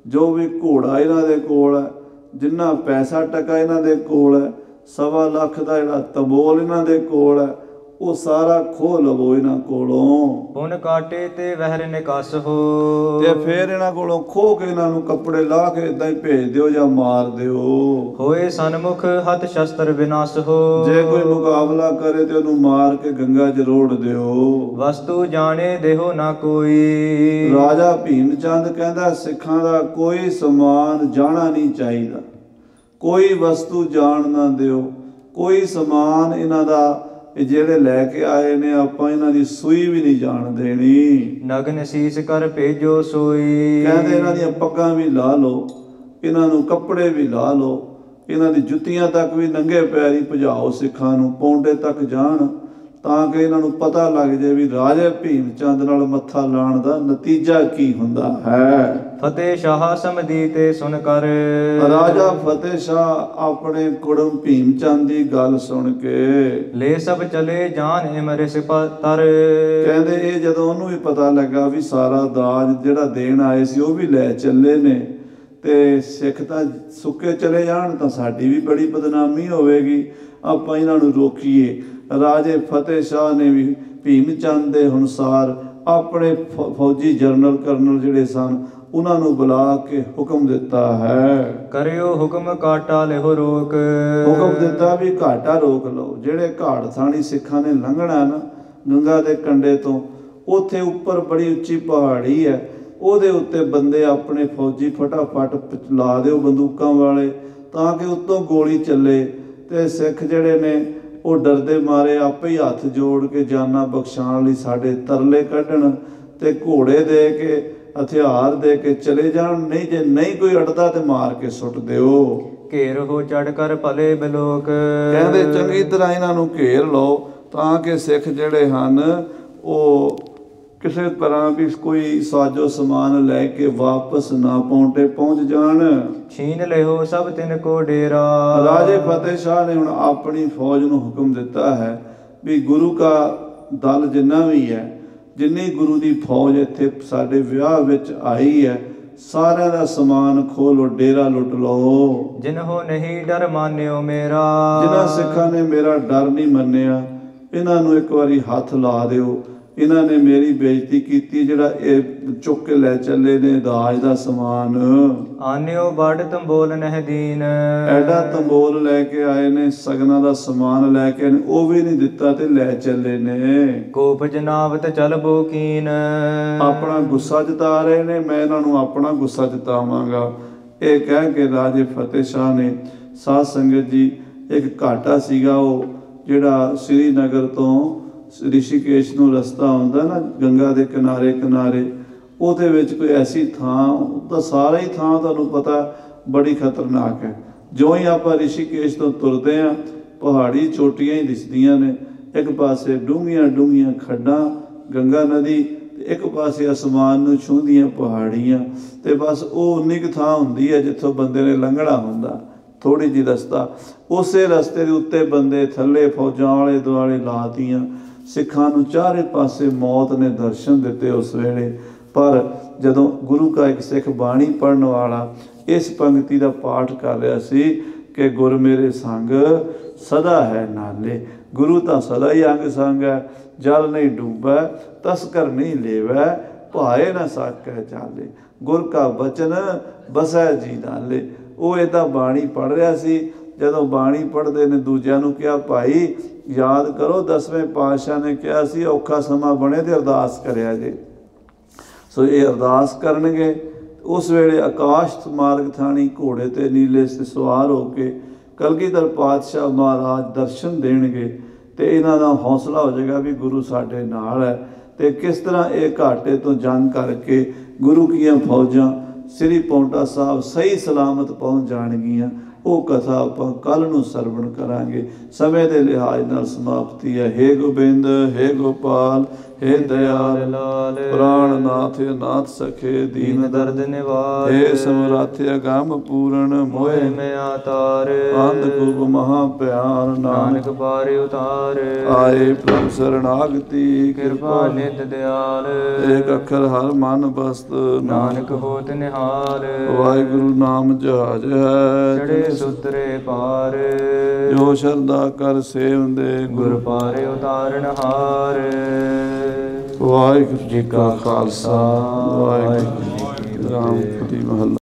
ਜੋ ਵੀ ਘੋੜਾ ਇਹਨਾਂ ਦੇ ਕੋਲ ਹੈ, ਜਿੰਨਾ ਪੈਸਾ ਟਕਾ ਇਹਨਾਂ ਦੇ ਕੋਲ ਹੈ, ਸਵਾ ਲੱਖ ਦਾ ਜਿਹੜਾ ਤਬੋਲ ਇਹਨਾਂ ਦੇ ਕੋਲ ਹੈ ਉਹ ਸਾਰਾ ਖੋਹ ਲਵੋ ਇਹਨਾਂ ਕੋਲੋਂ। ਪੁਨ ਕਾਟੇ ਤੇ ਵਹਿਰ ਨਿਕਸ ਹੋ। ਤੇ ਫਿਰ ਇਹਨਾਂ ਕੋਲੋਂ ਖੋਹ ਕੇ ਇਹਨਾਂ ਨੂੰ ਕੱਪੜੇ ਲਾ ਕੇ ਇਦਾਂ ਹੀ ਭੇਜ ਦਿਓ ਜਾਂ ਮਾਰ ਦਿਓ। ਹੋਏ ਸਨਮੁਖ ਹੱਥ ਸ਼ਸਤਰ ਵਿਨਾਸ਼ ਹੋ। ਜੇ ਕੋਈ ਮੁਕਾਬਲਾ ਕਰੇ ਤੇ ਉਹਨੂੰ ਮਾਰ ਕੇ ਗੰਗਾ 'ਚ ਰੋੜ ਦਿਓ। ਵਸਤੂ ਜਾਣੇ ਦੇਹੋ ਨਾ ਕੋਈ। ਰਾਜਾ ਭੀਮ ਚੰਦ ਕਹਿੰਦਾ ਸਿੱਖਾਂ ਦਾ ਕੋਈ ਸਮਾਨ ਜਾਣਾ ਨਹੀਂ ਚਾਹੀਦਾ। ਕੋਈ ਵਸਤੂ ਜਾਣ ਨਾ ਦਿਓ। ਕੋਈ ਸਮਾਨ ਇਹਨਾਂ ਦਾ ਇਹ ਜਿਹੜੇ ਲੈ ਕੇ ਆਏ ਨੇ ਆਪਾਂ ਇਹਨਾਂ ਦੀ ਸੂਈ ਵੀ ਨਹੀਂ ਜਾਣ ਦੇਣੀ। ਨਗਨ ਸੀਸ ਕਰ ਭੇਜੋ ਸੋਈ। ਕਹਿੰਦੇ ਇਹਨਾਂ ਦੀਆਂ ਪੱਗਾਂ ਵੀ ਲਾ ਲਓ ਇਹਨਾਂ ਨੂੰ ਕੱਪੜੇ ਵੀ ਲਾ ਲਓ ਇਹਨਾਂ ਦੀ ਜੁੱਤੀਆਂ ਤੱਕ ਵੀ ਨੰਗੇ ਪੈਰੀ ਭਜਾਓ ਸਿੱਖਾਂ ਨੂੰ ਪੌਂਡੇ ਤੱਕ ਜਾਣ। ਤਾਂ ਕਿ ਇਹਨਾਂ ਨੂੰ ਪਤਾ ਲੱਗ ਜਾਏ ਵੀ ਰਾਜੇ ਭੀਮ ਚੰਦ ਨਾਲ ਮੱਥਾ ਲਾਣ ਦਾ ਨਤੀਜਾ ਕੀ ਹੁੰਦਾ ਹੈ। ਫਤਿਹ ਸ਼ਾਹ ਸਮਦੀ ਤੇ ਸੁਨ ਕਰ। ਰਾਜਾ ਫਤਿਹ ਸ਼ਾਹ ਆਪਣੇ ਕੁੜਮ ਭੀਮ ਚੰਦ ਦੀ ਗੱਲ ਸੁਣ ਕੇ ਲੈ ਸਭ ਚਲੇ ਜਾਨ ਇਮਰੇ ਸਿਪਤਰ ਕਹਿੰਦੇ ਇਹ ਜਦੋਂ ਉਹਨੂੰ ਵੀ ਪਤਾ ਲੱਗਾ ਵੀ ਸਾਰਾ ਦਾਜ ਜਿਹੜਾ ਦੇਣ ਆਏ ਸੀ ਉਹ ਵੀ ਲੈ ਚੱਲੇ ਨੇ ਤੇ ਸਿੱਖ ਤਾਂ ਸੁੱਕੇ ਚਲੇ ਜਾਣ ਤਾਂ ਸਾਡੀ ਵੀ ਬੜੀ ਬਦਨਾਮੀ ਹੋਵੇਗੀ। ਆਪਾਂ ਇਹਨਾਂ ਨੂੰ ਰੋਕੀਏ। ਰਾਜੇ ਫਤਿਹ ਸ਼ਾਹ ਨੇ ਵੀ ਭੀਮ ਚੰਦ ਦੇ ਅਨੁਸਾਰ ਆਪਣੇ ਫੌਜੀ ਜਨਰਲ ਕਰਨਲ ਜਿਹੜੇ ਸਨ ਉਹਨਾਂ ਨੂੰ ਬੁਲਾ ਕੇ ਹੁਕਮ ਦਿੱਤਾ ਹੈ। ਕਰਿਓ ਹੁਕਮ ਕਾਟਾ ਲਿਓ ਰੋਕ। ਹੁਕਮ ਦਿੱਤਾ ਵੀ ਘਾਟਾ ਰੋਕ ਲਓ। ਜਿਹੜੇ ਘਾੜ ਥਾਣੀ ਸਿੱਖਾਂ ਨੇ ਲੰਘਣਾ ਨਾ ਗੰਗਾ ਦੇ ਕੰਢੇ ਤੋਂ ਉੱਥੇ ਉੱਪਰ ਬੜੀ ਉੱਚੀ ਪਹਾੜੀ ਹੈ ਉਹਦੇ ਉੱਤੇ ਬੰਦੇ ਆਪਣੇ ਫੌਜੀ ਫਟਾਫਟ ਲਾ ਦਿਓ ਬੰਦੂਕਾਂ ਵਾਲੇ ਤਾਂ ਕਿ ਉੱਤੋਂ ਗੋਲੀ ਚੱਲੇ। ਤੇ ਸਿੱਖ ਜਿਹੜੇ ਨੇ ਉਹ ਡਰਦੇ ਮਾਰੇ ਆਪੇ ਹੀ ਹੱਥ ਜੋੜ ਕੇ ਜਾਨਾਂ ਬਖਸ਼ਾਉਣ ਲਈ ਸਾਡੇ ਤਰਲੇ ਕੱਢਣ ਤੇ ਘੋੜੇ ਦੇ ਕੇ ਹਥਿਆਰ ਦੇ ਕੇ ਚਲੇ ਜਾਣ। ਨਹੀਂ ਜੇ ਨਹੀਂ ਕੋਈ ਅੜਦਾ ਤੇ ਮਾਰ ਕੇ ਸੁੱਟ ਦਿਓ। ਘੇਰ ਹੋ ਚੜ ਕਰ ਭਲੇ ਬਲੋਕ। ਕਹਿੰਦੇ ਚੰਗੀ ਤਰ੍ਹਾਂ ਇਹਨਾਂ ਨੂੰ ਘੇਰ ਲਓ ਤਾਂ ਕਿ ਸਿੱਖ ਜਿਹੜੇ ਹਨ ਉਹ ਕਿਸੇ ਤਰ੍ਹਾਂ ਵੀ ਕੋਈ ਸਾਜੋ ਸਮਾਨ ਲੈ ਕੇ ਵਾਪਸ ਨਾ ਪਹੁੰਚੇ ਪਹੁੰਚ ਜਾਣ। ਛੀਨ ਲਿਓ ਸਭ ਤਿਨ ਕੋ ਡੇਰਾ। ਰਾਜੇ ਫਤਿਹ ਸ਼ਾਹ ਨੇ ਹੁਣ ਆਪਣੀ ਫੌਜ ਨੂੰ ਹੁਕਮ ਦਿੱਤਾ ਹੈ ਵੀ ਗੁਰੂ ਕਾ ਦਲ ਜਿੰਨਾ ਵੀ ਹੈ ਜਿੰਨੀ ਗੁਰੂ ਦੀ ਫੌਜ ਇੱਥੇ ਸਾਡੇ ਵਿਆਹ ਵਿੱਚ ਆਈ ਹੈ ਸਾਰਿਆਂ ਦਾ ਸਮਾਨ ਖੋਲੋ ਡੇਰਾ ਲੁੱਟ ਲਓ। ਜਿਨਹੋ ਨਹੀਂ ਡਰ ਮਾਨਿਓ ਮੇਰਾ। ਜਿਨ੍ਹਾਂ ਸਿੱਖਾਂ ਨੇ ਮੇਰਾ ਡਰ ਨਹੀਂ ਮੰਨਿਆ ਇਹਨਾਂ ਨੂੰ ਇੱਕ ਵਾਰੀ ਹੱਥ ਲਾ ਦਿਓ। ਇਹਨਾਂ ਨੇ ਮੇਰੀ ਬੇਇੱਜ਼ਤੀ ਕੀਤੀ ਜਿਹੜਾ ਇਹ ਚੁੱਕ ਕੇ ਲੈ ਚੱਲੇ ਨੇ ਦਾਜ ਦਾ ਸਮਾਨ। ਆਨਿਓ ਬੜ ਤੰਬੋਲ ਨਹਿ ਦੀਨ। ਐਡਾ ਤੰਬੋਲ ਲੈ ਕੇ ਆਏ ਨੇ ਸਗਨਾ ਦਾ ਸਮਾਨ ਲੈ ਕੇ ਉਹ ਵੀ ਨਹੀਂ ਦਿੱਤਾ ਤੇ ਲੈ ਚੱਲੇ ਨੇ। ਕੋਪ ਜਨਾਵਤ ਚਲ ਬੋ ਕੀਨ। ਆਪਣਾ ਗੁੱਸਾ ਜਤਾ ਰਹੇ ਨੇ ਮੈਂ ਇਹਨਾਂ ਨੂੰ ਆਪਣਾ ਗੁੱਸਾ ਜਤਾਵਾਂਗਾ। ਇਹ ਕਹਿ ਕੇ ਰਾਜੇ ਫਤਿਹ ਸ਼ਾਹ ਨੇ ਸਾਧ ਸੰਗਤ ਜੀ ਇੱਕ ਘਾਟਾ ਸੀਗਾ ਉਹ ਜਿਹੜਾ ਸ੍ਰੀਨਗਰ ਤੋਂ ਰਿਸ਼ੀਕੇਸ਼ ਨੂੰ ਰਸਤਾ ਆਉਂਦਾ ਨਾ, ਗੰਗਾ ਦੇ ਕਿਨਾਰੇ ਕਿਨਾਰੇ, ਉਹਦੇ ਵਿੱਚ ਕੋਈ ਐਸੀ ਥਾਂ, ਤਾਂ ਸਾਰਾ ਹੀ ਥਾਂ ਤੁਹਾਨੂੰ ਪਤਾ ਬੜੀ ਖਤਰਨਾਕ ਹੈ। ਜਿਉਂ ਹੀ ਆਪਾਂ ਰਿਸ਼ੀਕੇਸ਼ ਤੋਂ ਤੁਰਦੇ ਆ ਪਹਾੜੀ ਚੋਟੀਆਂ ਹੀ ਦਿਸਦੀਆਂ ਨੇ, ਇੱਕ ਪਾਸੇ ਡੂੰਘੀਆਂ ਡੂੰਘੀਆਂ ਖੱਡਾਂ, ਗੰਗਾ ਨਦੀ ਇੱਕ ਪਾਸੇ ਅਸਮਾਨ ਨੂੰ ਛੂੰਹਦੀਆਂ ਪਹਾੜੀਆਂ, ਤੇ ਬਸ ਉਹ ਉਨੀ ਕੁ ਥਾਂ ਹੁੰਦੀ ਹੈ ਜਿੱਥੋਂ ਬੰਦੇ ਨੇ ਲੰਘਣਾ ਹੁੰਦਾ ਥੋੜੀ ਜਿਹੀ ਰਸਤਾ। ਉਸੇ ਰਸਤੇ ਦੇ ਉੱਤੇ ਬੰਦੇ ਥੱਲੇ ਫੌਜਾਂ ਵਾਲੇ ਦੁਆਲੇ ਲਾਤੀਆਂ ਸਿੱਖਾਂ ਨੂੰ ਚਾਰੇ ਪਾਸੇ ਮੌਤ ਨੇ ਦਰਸ਼ਨ ਦਿੱਤੇ ਉਸ ਵੇਲੇ। ਪਰ ਜਦੋਂ ਗੁਰੂ ਕਾ ਇੱਕ ਸਿੱਖ ਬਾਣੀ ਪੜਨ ਵਾਲਾ ਇਸ ਪੰਕਤੀ ਦਾ ਪਾਠ ਕਰ ਰਿਹਾ ਸੀ ਕਿ ਗੁਰ ਮੇਰੇ ਸੰਗ ਸਦਾ ਹੈ ਨਾਲੇ। ਗੁਰੂ ਤਾਂ ਸਦਾ ਹੀ ਅੰਗ ਸੰਗ ਹੈ, ਜਲ ਨਹੀਂ ਡੂਬੈ ਤਸਕਰ ਨਹੀਂ ਲੇਵੈ, ਭਾਏ ਨਾ ਸਾਕੈ ਚਾਲੇ। ਗੁਰ ਕਾ ਬਚਨ ਬਸੈ ਜੀ ਨਾਲੇ। ਉਹ ਇਹਦਾ ਬਾਣੀ ਪੜ ਰਿਹਾ ਸੀ। ਜਦੋਂ ਬਾਣੀ ਪੜਦੇ ਨੇ ਦੂਜਿਆਂ ਨੂੰ ਕਿਹਾ, ਭਾਈ ਯਾਦ ਕਰੋ, ਦਸਵੇਂ ਪਾਤਸ਼ਾਹ ਨੇ ਕਿਹਾ ਸੀ, ਔਖਾ ਸਮਾਂ ਬਣੇ ਤੇ ਅਰਦਾਸ ਕਰਿਆ ਜੇ। ਸੋ ਇਹ ਅਰਦਾਸ ਕਰਨਗੇ ਉਸ ਵੇਲੇ ਆਕਾਸ਼ ਮਾਰਗ ਥਾਣੀ ਘੋੜੇ ਤੇ ਨੀਲੇ ਸੇ, ਸਵਾਰ ਹੋ ਕੇ ਕਲਗੀਧਰ ਪਾਤਸ਼ਾਹ ਮਹਾਰਾਜ ਦਰਸ਼ਨ ਦੇਣਗੇ, ਤੇ ਇਹਨਾਂ ਦਾ ਹੌਸਲਾ ਹੋ ਜਾਏਗਾ ਵੀ ਗੁਰੂ ਸਾਡੇ ਨਾਲ ਹੈ। ਤੇ ਕਿਸ ਤਰ੍ਹਾਂ ਇਹ ਘਾਟੇ ਤੋਂ ਜੰਗ ਕਰਕੇ ਗੁਰੂ ਕੀਆਂ ਫੌਜਾਂ, ਸ੍ਰੀ ਪੌਂਟਾ ਸਾਹਿਬ ਸਹੀ ਸਲਾਮਤ ਪਹੁੰਚ ਜਾਣਗੀਆਂ, ਉਹ ਕਥਾ ਆਪਾਂ ਕੱਲ ਨੂੰ ਸਰਵਣ ਕਰਾਂਗੇ। ਸਮੇਂ ਦੇ ਲਿਹਾਜ਼ ਨਾਲ ਸਮਾਪਤੀ ਹੈ हे ਗੋਬਿੰਦ हे ਗੋਪਾਲ हे ਦਇਆਲ ਲਾਲ ਪ੍ਰਾਣਨਾਥ ਨਾਥ ਸਖੇ ਦੀਨ ਦੀਨ ਦਰਦ ਨਿਵਾਰ हे ਸਮਰਾਥ ਅਗੰਮ ਪੂਰਨ ਮੋਏ ਮੋਏ ਮੈਂ ਆਤਾਰ ਅੰਧ ਕੂਪ ਮਹਾ ਪਿਆਰ ਨਾਨਕ ਨਾਨਕ ਬਾਰੇ ਉਤਾਰ ਆਏ ਪ੍ਰਭ ਸਰਣਾਗਤੀ ਕਿਰਪਾ ਨਿਤ ਦਿਆਲ ਏਕ ਅੱਖਰ ਹਰ ਮਨ ਬਸਤ ਨਾਨਕ ਹੋਤ ਨਿਹਾਲ ਵਾਹਿਗੁਰੂ ਨਾਮ ਜਹਾਜ ਹੈ ਚੜੇ ਸੁਤਰੇ ਪਾਰ ਜੋ ਸ਼ਰਦਾ ਕਰ ਸੇਵੰਦੇ ਗੁਰ। ਪਾਰੇ ਉਤਾਰਨ ਹਾਰ। ਵਾਹਿਗੁਰੂ ਜੀ ਕਾ ਖਾਲਸਾ। ਵਾਹਿਗੁਰੂ ਜੀ ਕੀ ਫਤਿਹ।